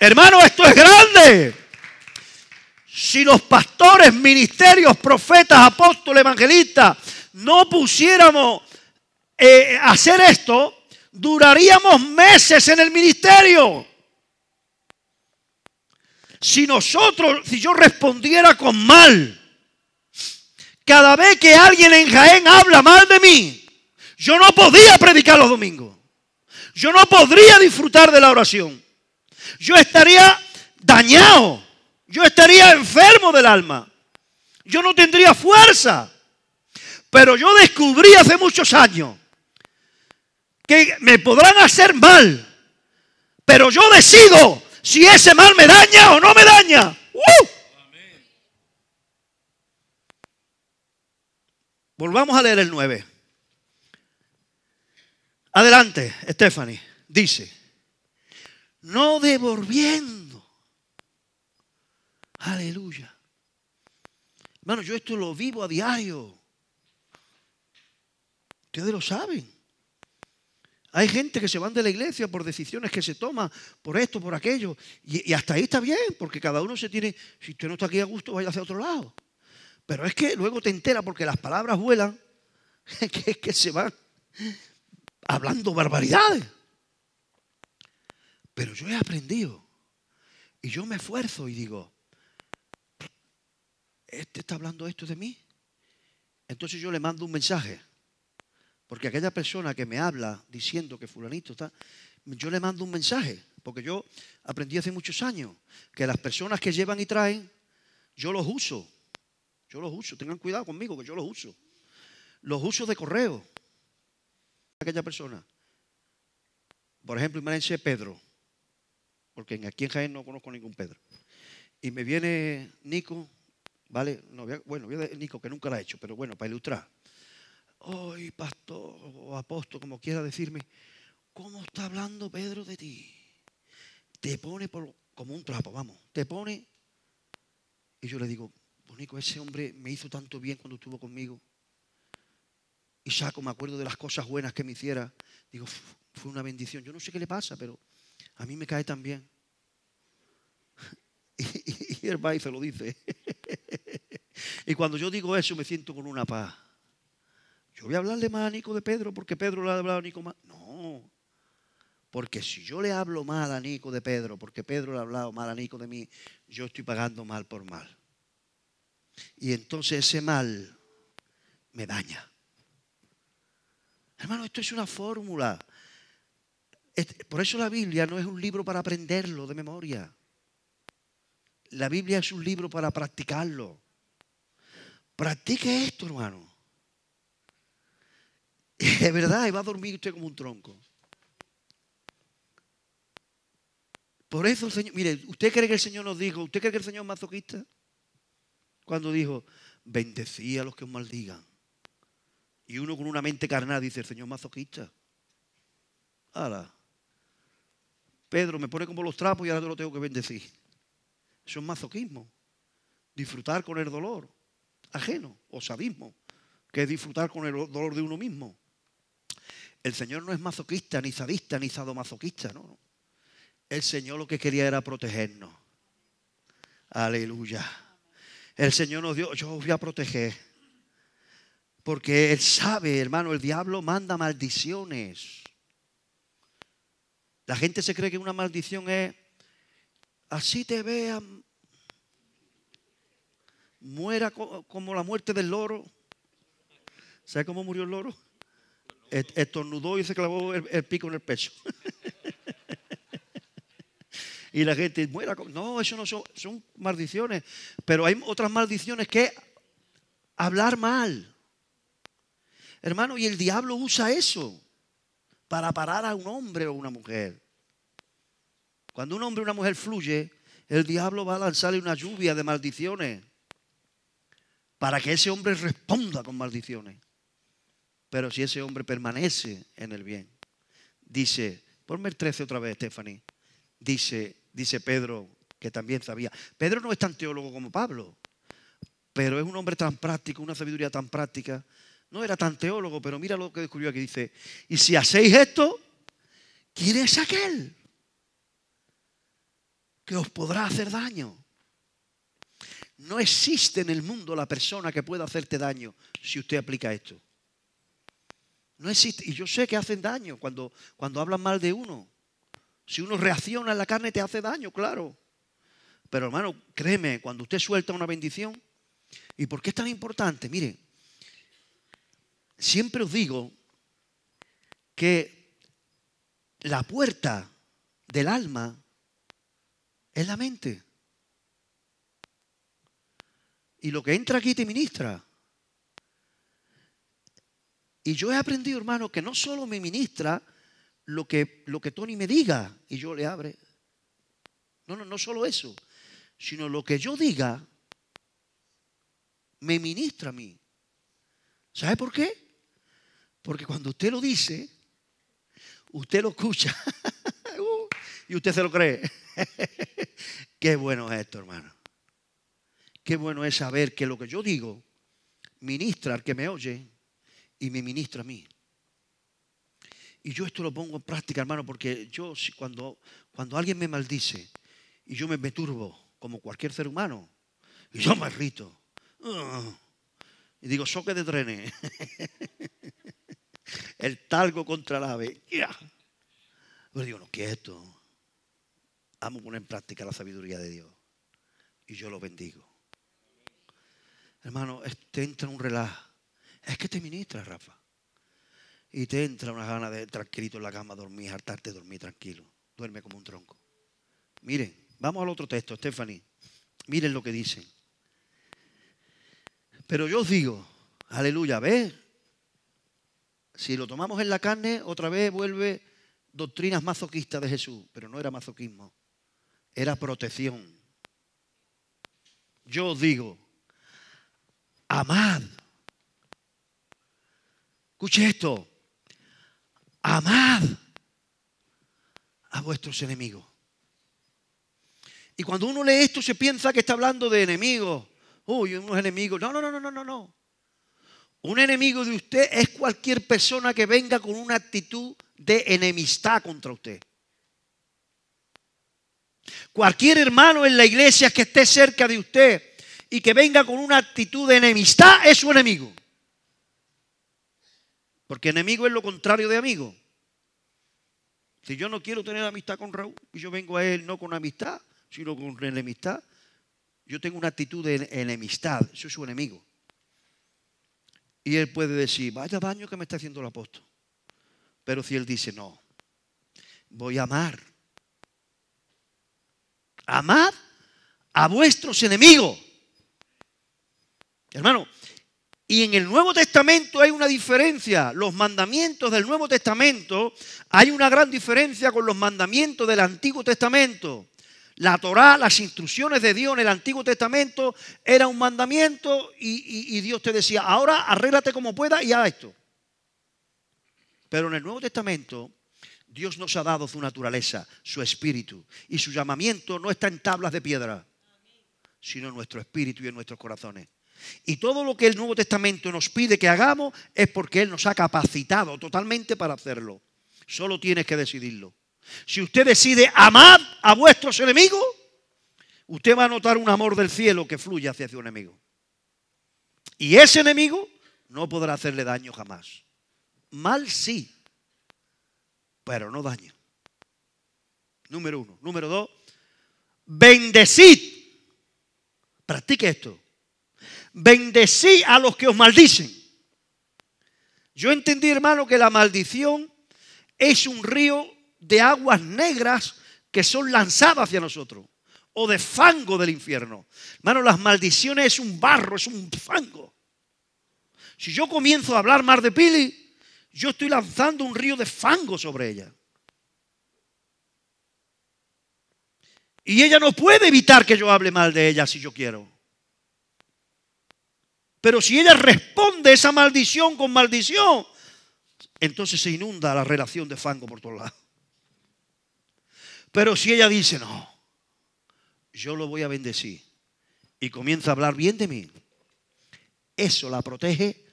Hermano, esto es grande. Si los pastores, ministerios, profetas, apóstoles, evangelistas no pusiéramos eh, hacer esto, duraríamos meses en el ministerio. Si nosotros, si yo respondiera con mal, cada vez que alguien en Jaén habla mal de mí, yo no podía predicar los domingos. Yo no podría disfrutar de la oración. Yo estaría dañado. Yo estaría enfermo del alma. Yo no tendría fuerza. Pero yo descubrí hace muchos años que me podrán hacer mal. Pero yo decido si ese mal me daña o no me daña. ¡Uh! Volvamos a leer el 9. Adelante, Stephanie. Dice, no devolviendo. Aleluya. Hermano, yo esto lo vivo a diario. Ustedes lo saben. Hay gente que se van de la iglesia por decisiones que se toman, por esto, por aquello. Y, hasta ahí está bien, porque cada uno se tiene, si usted no está aquí a gusto, vaya hacia otro lado. Pero es que luego te entera porque las palabras vuelan, que es que se van hablando barbaridades. Pero yo he aprendido y yo me esfuerzo y digo, este está hablando esto de mí. Entonces yo le mando un mensaje. Porque aquella persona que me habla diciendo que fulanito está, yo le mando un mensaje. Porque yo aprendí hace muchos años que las personas que llevan y traen, yo los uso. Yo los uso. Tengan cuidado conmigo que yo los uso. Los uso de correo aquella persona. Por ejemplo, imagínense Pedro, porque aquí en Jaén no conozco ningún Pedro. Y me viene Nico, ¿vale? No, bueno, Nico que nunca lo ha hecho, pero bueno, para ilustrar. Hoy, pastor o apóstol, como quiera decirme, ¿cómo está hablando Pedro de ti? Te pone como un trapo, vamos, te pone. Y yo le digo, pues Nico, ese hombre me hizo tanto bien cuando estuvo conmigo y saco, me acuerdo de las cosas buenas que me hiciera. Digo, fue una bendición. Yo no sé qué le pasa, pero a mí me cae tan bien. Y, y el país se lo dice. Y cuando yo digo eso me siento con una paz. Yo voy a hablarle más a Nico de Pedro porque Pedro le ha hablado a Nico más. No. Porque si yo le hablo mal a Nico de Pedro, porque Pedro le ha hablado mal a Nico de mí, yo estoy pagando mal por mal. Y entonces ese mal me daña. Hermano, esto es una fórmula. Por eso la Biblia no es un libro para aprenderlo de memoria. La Biblia es un libro para practicarlo. Practique esto, hermano. Es verdad, y va a dormir usted como un tronco. Por eso Señor, mire, ¿usted cree que el Señor nos dijo, ¿usted cree que el Señor es masoquista? Cuando dijo, bendecía a los que os maldigan. Y uno con una mente carnal dice, el Señor mazoquista. Ahora, Pedro me pone como los trapos y ahora te lo tengo que bendecir. Eso es mazoquismo. Disfrutar con el dolor ajeno o sadismo, que es disfrutar con el dolor de uno mismo. El Señor no es mazoquista, ni sadista, ni sadomazoquista, no. El Señor lo que quería era protegernos. Aleluya. El Señor nos dio, yo os voy a proteger Porque él sabe, hermano, el diablo manda maldiciones. La gente se cree que una maldición es, así te vean, muera co- como la muerte del loro. ¿Sabe cómo murió el loro? Estornudó y se clavó el, pico en el pecho. y la gente muera. co- No, eso no son, son maldiciones. Pero hay otras maldiciones que hablar mal. Hermano, y el diablo usa eso para parar a un hombre o una mujer. Cuando un hombre o una mujer fluye, el diablo va a lanzarle una lluvia de maldiciones para que ese hombre responda con maldiciones. Pero si ese hombre permanece en el bien, dice, ponme el 13 otra vez, Stephanie, dice, dice Pedro, que también sabía. Pedro no es tan teólogo como Pablo, pero es un hombre tan práctico, una sabiduría tan práctica. No era tan teólogo, pero mira lo que descubrió aquí. Dice, y si hacéis esto, ¿quién es aquel que os podrá hacer daño? No existe en el mundo la persona que pueda hacerte daño si usted aplica esto. No existe. Y yo sé que hacen daño cuando, cuando hablan mal de uno. Si uno reacciona en la carne te hace daño, claro. Pero hermano, créeme, cuando usted suelta una bendición, ¿y por qué es tan importante? Mire, siempre os digo que la puerta del alma es la mente. Y lo que entra aquí te ministra. Y yo he aprendido, hermano, que no solo me ministra lo que, lo que Tony me diga y yo le abre. No, no, no solo eso, sino lo que yo diga me ministra a mí. ¿Sabe por qué? Porque cuando usted lo dice, usted lo escucha Uh, y usted se lo cree. Qué bueno es esto, hermano. Qué bueno es saber que lo que yo digo ministra al que me oye y me ministra a mí. Y yo esto lo pongo en práctica, hermano, porque yo cuando, cuando alguien me maldice y yo me, turbo, como cualquier ser humano, y yo me irrito, ah, y digo, soque de trenes, el talgo contra el ave. Pero digo, no, quieto, vamos a poner en práctica la sabiduría de Dios. Y yo lo bendigo. Hermano, te entra un relajo. Es que te ministra, Rafa. Y te entra una gana de tranquilito en la cama, dormir, hartarte, dormir tranquilo. Duerme como un tronco. Miren, vamos al otro texto, Stephanie. Miren lo que dicen. Pero yo os digo, aleluya, ¿ves? Si lo tomamos en la carne, otra vez vuelve doctrinas masoquistas de Jesús. Pero no era masoquismo, era protección. Yo os digo, amad. Escuche esto. Amad a vuestros enemigos. Y cuando uno lee esto se piensa que está hablando de enemigos. Uy, unos enemigos. No, no, no, no, no, no. Un enemigo de usted es cualquier persona que venga con una actitud de enemistad contra usted. Cualquier hermano en la iglesia que esté cerca de usted y que venga con una actitud de enemistad es su enemigo. Porque enemigo es lo contrario de amigo. Si yo no quiero tener amistad con Raúl y yo vengo a él no con amistad, sino con enemistad, yo tengo una actitud de enemistad, es su enemigo. Y él puede decir, vaya daño que me está haciendo el apóstol. Pero si él dice, no, voy a amar. Amad a vuestros enemigos. Hermano, y en el Nuevo Testamento hay una diferencia. Los mandamientos del Nuevo Testamento, hay una gran diferencia con los mandamientos del Antiguo Testamento. La Torá, las instrucciones de Dios en el Antiguo Testamento, era un mandamiento y, Dios te decía, ahora arréglate como puedas y haz esto. Pero en el Nuevo Testamento, Dios nos ha dado su naturaleza, su espíritu. Y su llamamiento no está en tablas de piedra, sino en nuestro espíritu y en nuestros corazones. Y todo lo que el Nuevo Testamento nos pide que hagamos es porque Él nos ha capacitado totalmente para hacerlo. Solo tienes que decidirlo. Si usted decide amar a vuestros enemigos, usted va a notar un amor del cielo que fluye hacia su enemigo. Y ese enemigo no podrá hacerle daño jamás. Mal sí, pero no daño. Número uno. Número dos, bendecid. Practique esto. Bendecid a los que os maldicen. Yo entendí, hermano, que la maldición es un río de aguas negras que son lanzadas hacia nosotros. O de fango del infierno. Hermano, las maldiciones es un barro, es un fango. Si yo comienzo a hablar más de Pili, yo estoy lanzando un río de fango sobre ella. Y ella no puede evitar que yo hable mal de ella si yo quiero. Pero si ella responde esa maldición con maldición, entonces se inunda la relación de fango por todos lados. Pero si ella dice, no, yo lo voy a bendecir y comienza a hablar bien de mí, eso la protege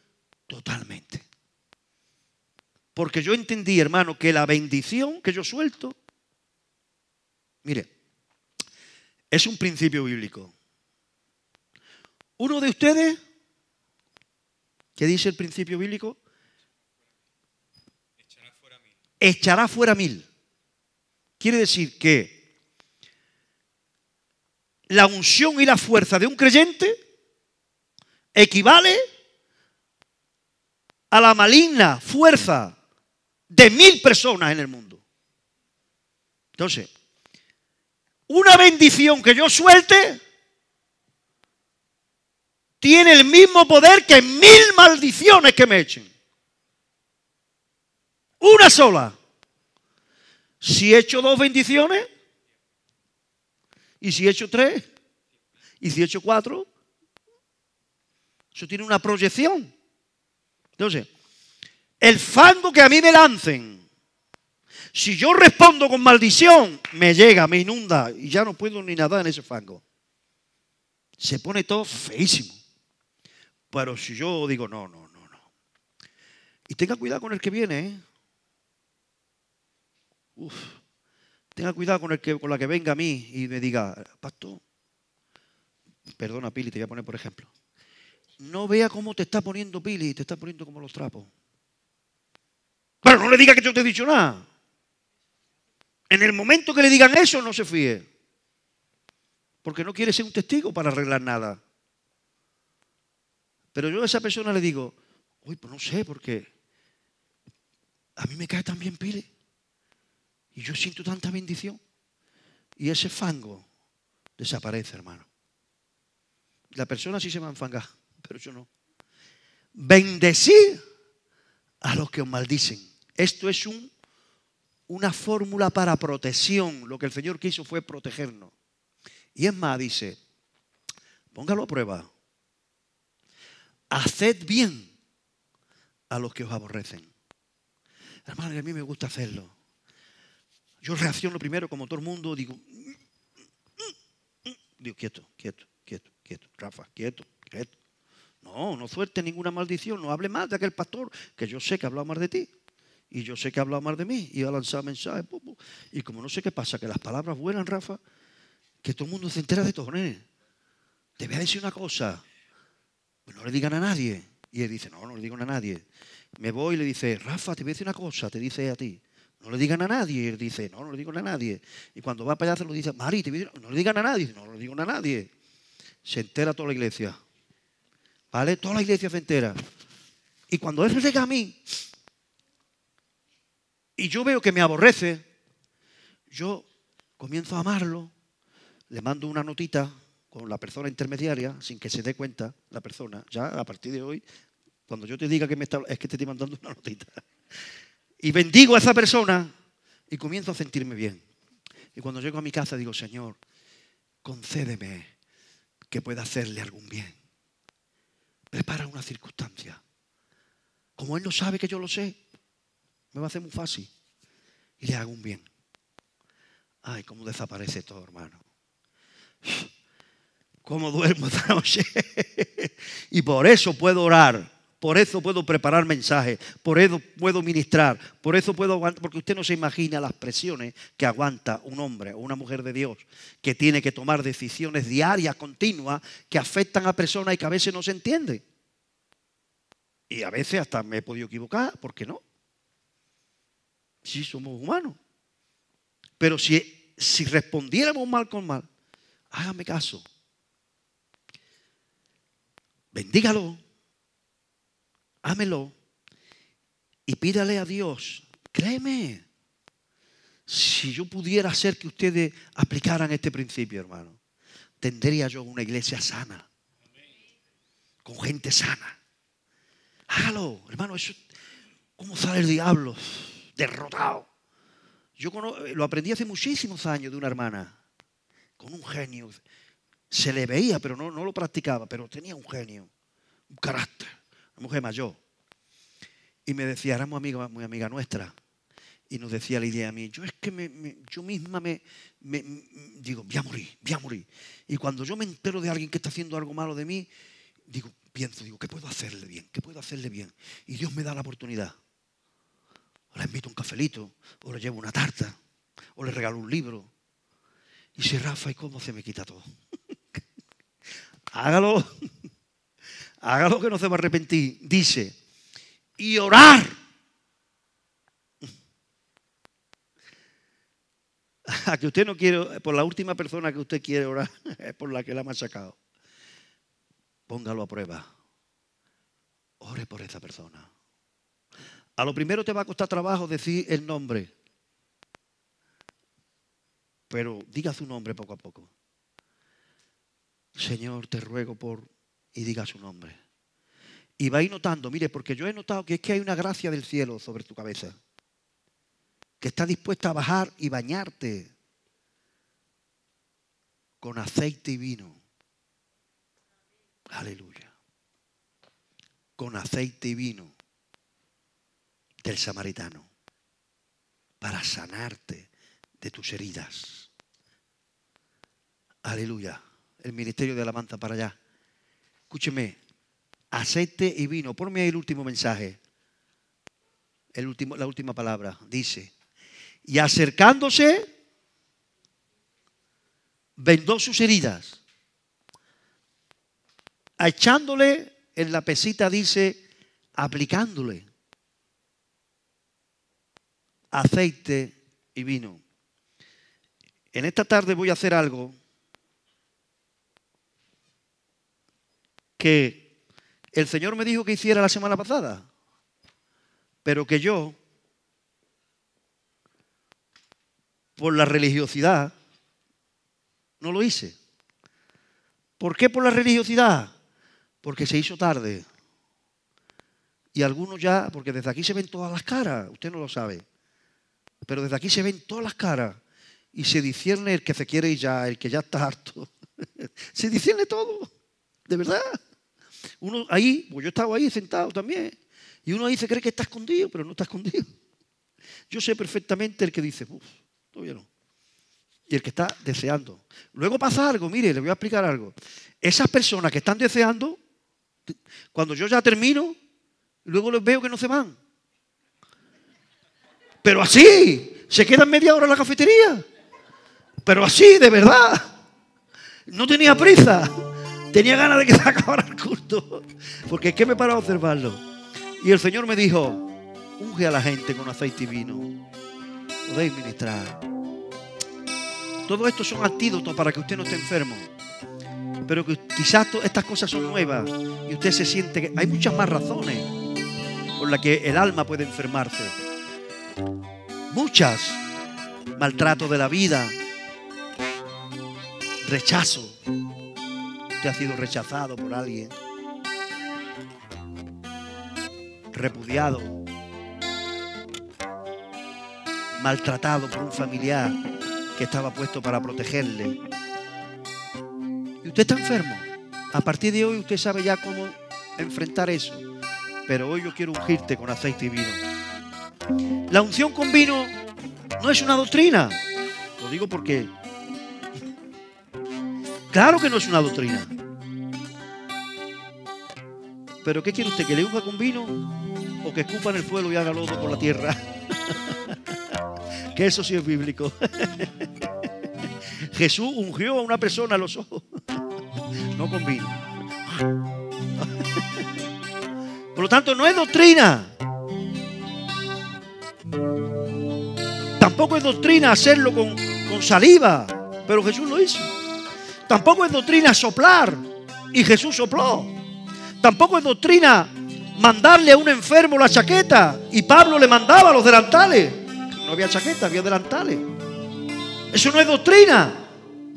totalmente. Porque yo entendí, hermano, que la bendición que yo suelto, mire, es un principio bíblico. Uno de ustedes, ¿qué dice el principio bíblico? Echará fuera mil. Quiere decir que la unción y la fuerza de un creyente equivale a la maligna fuerza de mil personas en el mundo. Entonces, una bendición que yo suelte tiene el mismo poder que mil maldiciones que me echen. Una sola. Si he hecho dos bendiciones, y si he hecho tres, y si he hecho cuatro, eso tiene una proyección. Entonces, el fango que a mí me lancen, si yo respondo con maldición, me llega, me inunda y ya no puedo ni nadar en ese fango. Se pone todo feísimo. Pero si yo digo, no, no, no, no. Y tenga cuidado con el que viene, ¿eh? Uf. Tenga cuidado con, el que, con la que venga a mí y me diga, pastor, perdona Pili, te voy a poner por ejemplo. No vea cómo te está poniendo Pili, te está poniendo como los trapos. Pero no le diga que yo te he dicho nada. En el momento que le digan eso, no se fíe. Porque no quiere ser un testigo para arreglar nada. Pero yo a esa persona le digo, uy, pues no sé, porque a mí me cae tan bien Pile. Y yo siento tanta bendición. Y ese fango desaparece, hermano. La persona sí se va a enfangar, pero yo no. Bendecir a los que os maldicen. Esto es un una fórmula para protección. Lo que el Señor quiso fue protegernos. Y es más, dice, póngalo a prueba. Haced bien a los que os aborrecen. Hermano, a mí me gusta hacerlo. Yo reacciono primero como todo el mundo, digo, digo, quieto, quieto, quieto, quieto, Rafa, quieto, quieto. No, no suelte ninguna maldición, no hable más de aquel pastor que yo sé que ha hablado más de ti. Y yo sé que ha hablado mal de mí y ha lanzado mensajes. Y como no sé qué pasa, que las palabras vuelan, Rafa, que todo el mundo se entera de todo. ¿eh? Te voy a decir una cosa. Pues no le digan a nadie. Y él dice, no, no le digan a nadie. Me voy y le dice, Rafa, te voy a decir una cosa, te dice a ti. No le digan a nadie. Y él dice, no, no le digan a nadie. Y cuando va para allá se lo dice, Mari, te no le digan a nadie. No, no le digan a nadie. Se entera toda la iglesia. ¿Vale? Toda la iglesia se entera. Y cuando él llega a mí, y yo veo que me aborrece, yo comienzo a amarlo, le mando una notita con la persona intermediaria, sin que se dé cuenta la persona. Ya a partir de hoy, cuando yo te diga que me está, es que te estoy mandando una notita. Y bendigo a esa persona y comienzo a sentirme bien. Y cuando llego a mi casa digo, Señor, concédeme que pueda hacerle algún bien. Prepara una circunstancia. Como Él no sabe que yo lo sé, me va a hacer muy fácil. Y le hago un bien. Ay, cómo desaparece todo, hermano. Cómo duermo esta noche. y por eso puedo orar. Por eso puedo preparar mensajes, por eso puedo ministrar, por eso puedo aguantar, porque usted no se imagina las presiones que aguanta un hombre o una mujer de Dios que tiene que tomar decisiones diarias, continuas, que afectan a personas y que a veces no se entiende. Y a veces hasta me he podido equivocar, ¿por qué no? Sí, somos humanos. Pero si, si respondiéramos mal con mal, hágame caso. Bendígalo, ámelo y pídale a Dios. Créeme, si yo pudiera hacer que ustedes aplicaran este principio, hermano, tendría yo una iglesia sana, con gente sana. Hágalo, hermano, ¿cómo sale el diablo? Derrotado. Yo lo aprendí hace muchísimos años de una hermana, con un genio. Se le veía, pero no, no lo practicaba, pero tenía un genio, un carácter, una mujer mayor. Y me decía, éramos amiga, muy amiga nuestra. Y nos decía la idea a mí, yo es que yo misma me, digo, voy a morir, voy a morir. Y cuando yo me entero de alguien que está haciendo algo malo de mí, digo, pienso, digo, ¿qué puedo hacerle bien? ¿Qué puedo hacerle bien? Y Dios me da la oportunidad. O le invito un cafelito, o le llevo una tarta, o le regalo un libro. Y si Rafa, ¿y cómo se me quita todo? Hágalo. Hágalo que no se va a arrepentir. Dice, y orar. A que usted no quiere, por la última persona que usted quiere orar, es por la que la ha machacado. Póngalo a prueba. Ore por esa persona. A lo primero te va a costar trabajo decir el nombre. Pero diga su nombre poco a poco. Señor, te ruego por... Y diga su nombre. Y va a ir notando, mire, porque yo he notado que es que hay una gracia del cielo sobre tu cabeza. Que está dispuesta a bajar y bañarte con aceite y vino. Aleluya. Con aceite y vino del samaritano. Para sanarte de tus heridas. Aleluya. El ministerio de alabanza para allá. Escúcheme, aceite y vino. Ponme ahí el último mensaje. El último, la última palabra. Dice, y acercándose, vendó sus heridas. Echándole en la pesita, dice, aplicándole aceite y vino. En esta tarde voy a hacer algo que el Señor me dijo que hiciera la semana pasada, pero que yo, por la religiosidad, no lo hice. ¿Por qué por la religiosidad? Porque se hizo tarde. Y algunos ya, porque desde aquí se ven todas las caras, usted no lo sabe, pero desde aquí se ven todas las caras y se discierne el que se quiere ir ya, el que ya está harto. se discierne todo, de verdad. Uno ahí, pues yo estaba ahí sentado también, y uno ahí se cree que está escondido, pero no está escondido. Yo sé perfectamente el que dice, uff, todavía no. Y el que está deseando. Luego pasa algo, mire, le voy a explicar algo. Esas personas que están deseando, cuando yo ya termino, luego les veo que no se van. Pero así, se quedan media hora en la cafetería. Pero así, de verdad. No tenía prisa. Tenía ganas de que se acabara el culto. Porque es que me paraba a observarlo. Y el Señor me dijo, unge a la gente con aceite y vino. Podéis ministrar. Todo esto son antídotos para que usted no esté enfermo. Pero que quizás estas cosas son nuevas y usted se siente que hay muchas más razones por las que el alma puede enfermarse. Muchas. Maltrato de la vida. Rechazo. Usted ha sido rechazado por alguien. Repudiado. Maltratado por un familiar que estaba puesto para protegerle. Y usted está enfermo. A partir de hoy usted sabe ya cómo enfrentar eso. Pero hoy yo quiero ungirte con aceite y vino. La unción con vino no es una doctrina. Lo digo porque... Claro que no es una doctrina. Pero ¿qué quiere usted? ¿Que le unja con vino? ¿O que escupa en el fuego y haga lodo por la tierra? que eso sí es bíblico. Jesús ungió a una persona los ojos. no con vino. Por lo tanto, no es doctrina. Tampoco es doctrina hacerlo con saliva, pero Jesús lo hizo. Tampoco es doctrina soplar y Jesús sopló. Tampoco es doctrina mandarle a un enfermo la chaqueta y Pablo le mandaba los delantales. No había chaqueta, había delantales. Eso no es doctrina,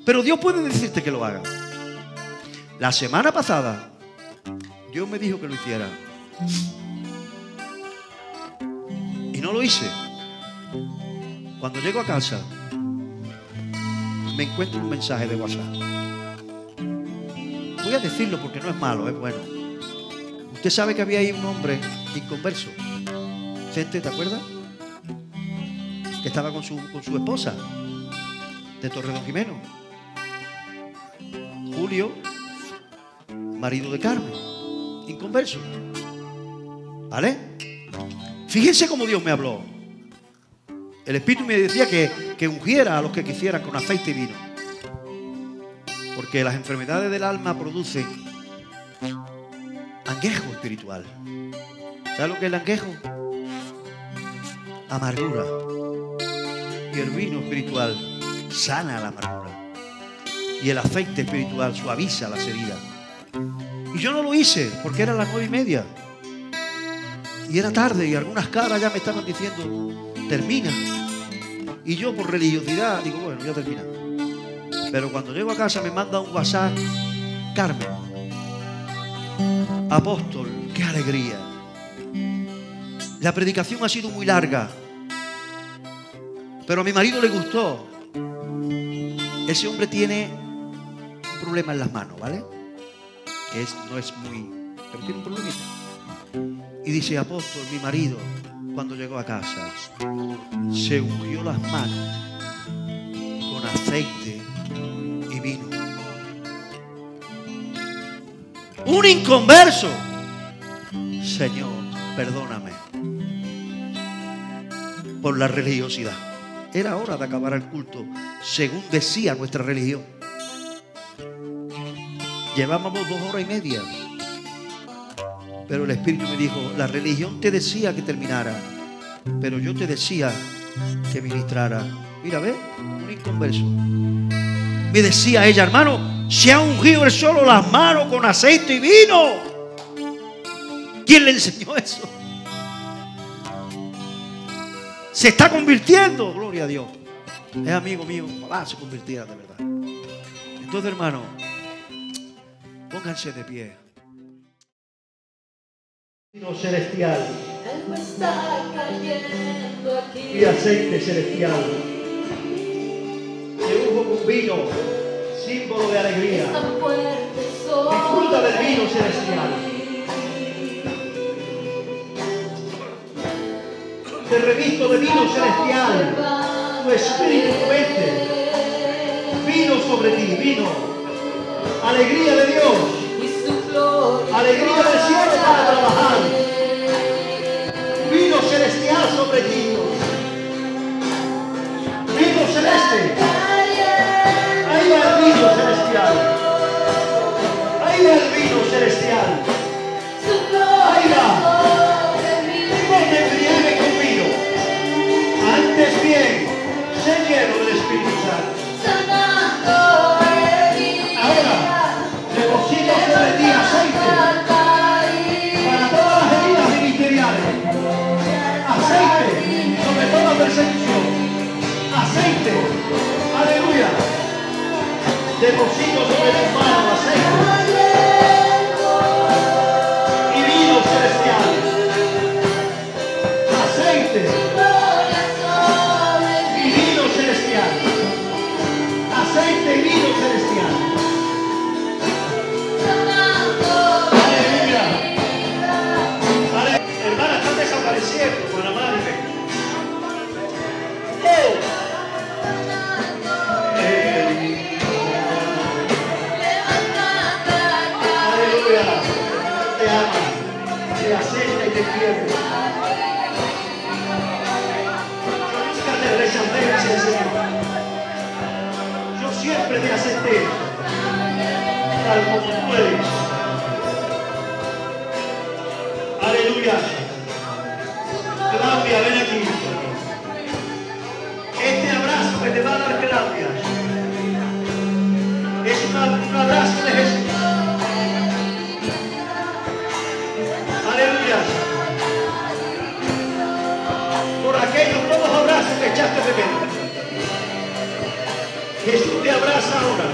pero Dios puede decirte que lo haga. La semana pasada, Dios me dijo que lo hiciera. Y no lo hice. Cuando llego a casa, me encuentro un mensaje de WhatsApp. Voy a decirlo porque no es malo, es bueno. Usted sabe que había ahí un hombre inconverso. Gente, ¿te acuerdas? Que estaba con su, con su esposa de Torredón Jimeno. Julio, marido de Carmen, inconverso. ¿Vale? Fíjense cómo Dios me habló. El Espíritu me decía que, que ungiera a los que quisieran con aceite y vino. Porque las enfermedades del alma producen anguejo espiritual. ¿Sabes lo que es el anguejo? Amargura. Y el vino espiritual sana la amargura. Y el aceite espiritual suaviza las heridas. Y yo no lo hice porque eran las nueve y media. Y era tarde y algunas caras ya me estaban diciendo, termina. Y yo por religiosidad digo, bueno, ya termina. Pero cuando llego a casa me manda un WhatsApp, Carmen, apóstol, qué alegría. La predicación ha sido muy larga, pero a mi marido le gustó. Ese hombre tiene un problema en las manos, ¿vale? Que es, no es muy, pero tiene un problemita. Y dice, apóstol, mi marido, cuando llegó a casa, se ungió las manos con aceite Un inconverso. Señor, perdóname por la religiosidad. Era hora de acabar el culto según decía nuestra religión. Llevábamos dos horas y media. Pero el Espíritu me dijo, la religión te decía que terminara, pero yo te decía que ministrara. Mira, ve, un inconverso. Me decía ella, hermano, se ha ungido él solo las manos con aceite y vino. ¿Quién le enseñó eso? Se está convirtiendo, gloria a Dios. Es amigo mío, ojalá se convirtiera de verdad. Entonces, hermano, pónganse de pie. Vino celestial Algo está cayendo aquí. y aceite celestial. Unjo con vino, símbolo de alegría. Disfruta del vino celestial. Te revisto de vino celestial. Tu espíritu vente. Vino sobre ti, vino. Alegría de Dios. Alegría del cielo vino Minnesota.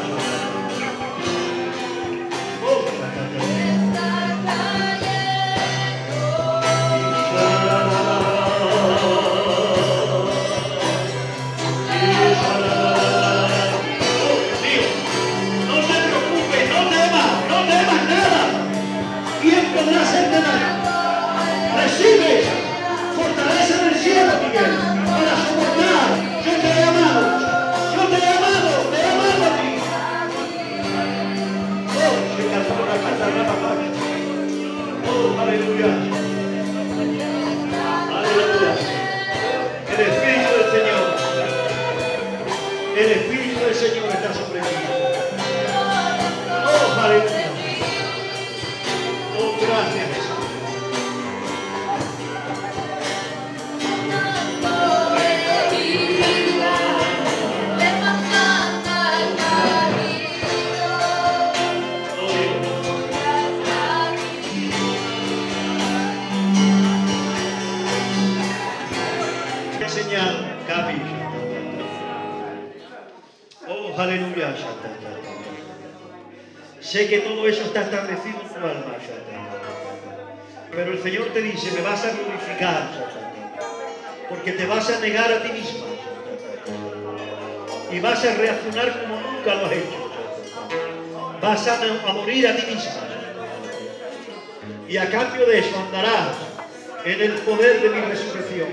el poder de mi resurrección.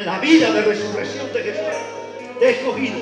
La vida de resurrección de Jesús te he escogido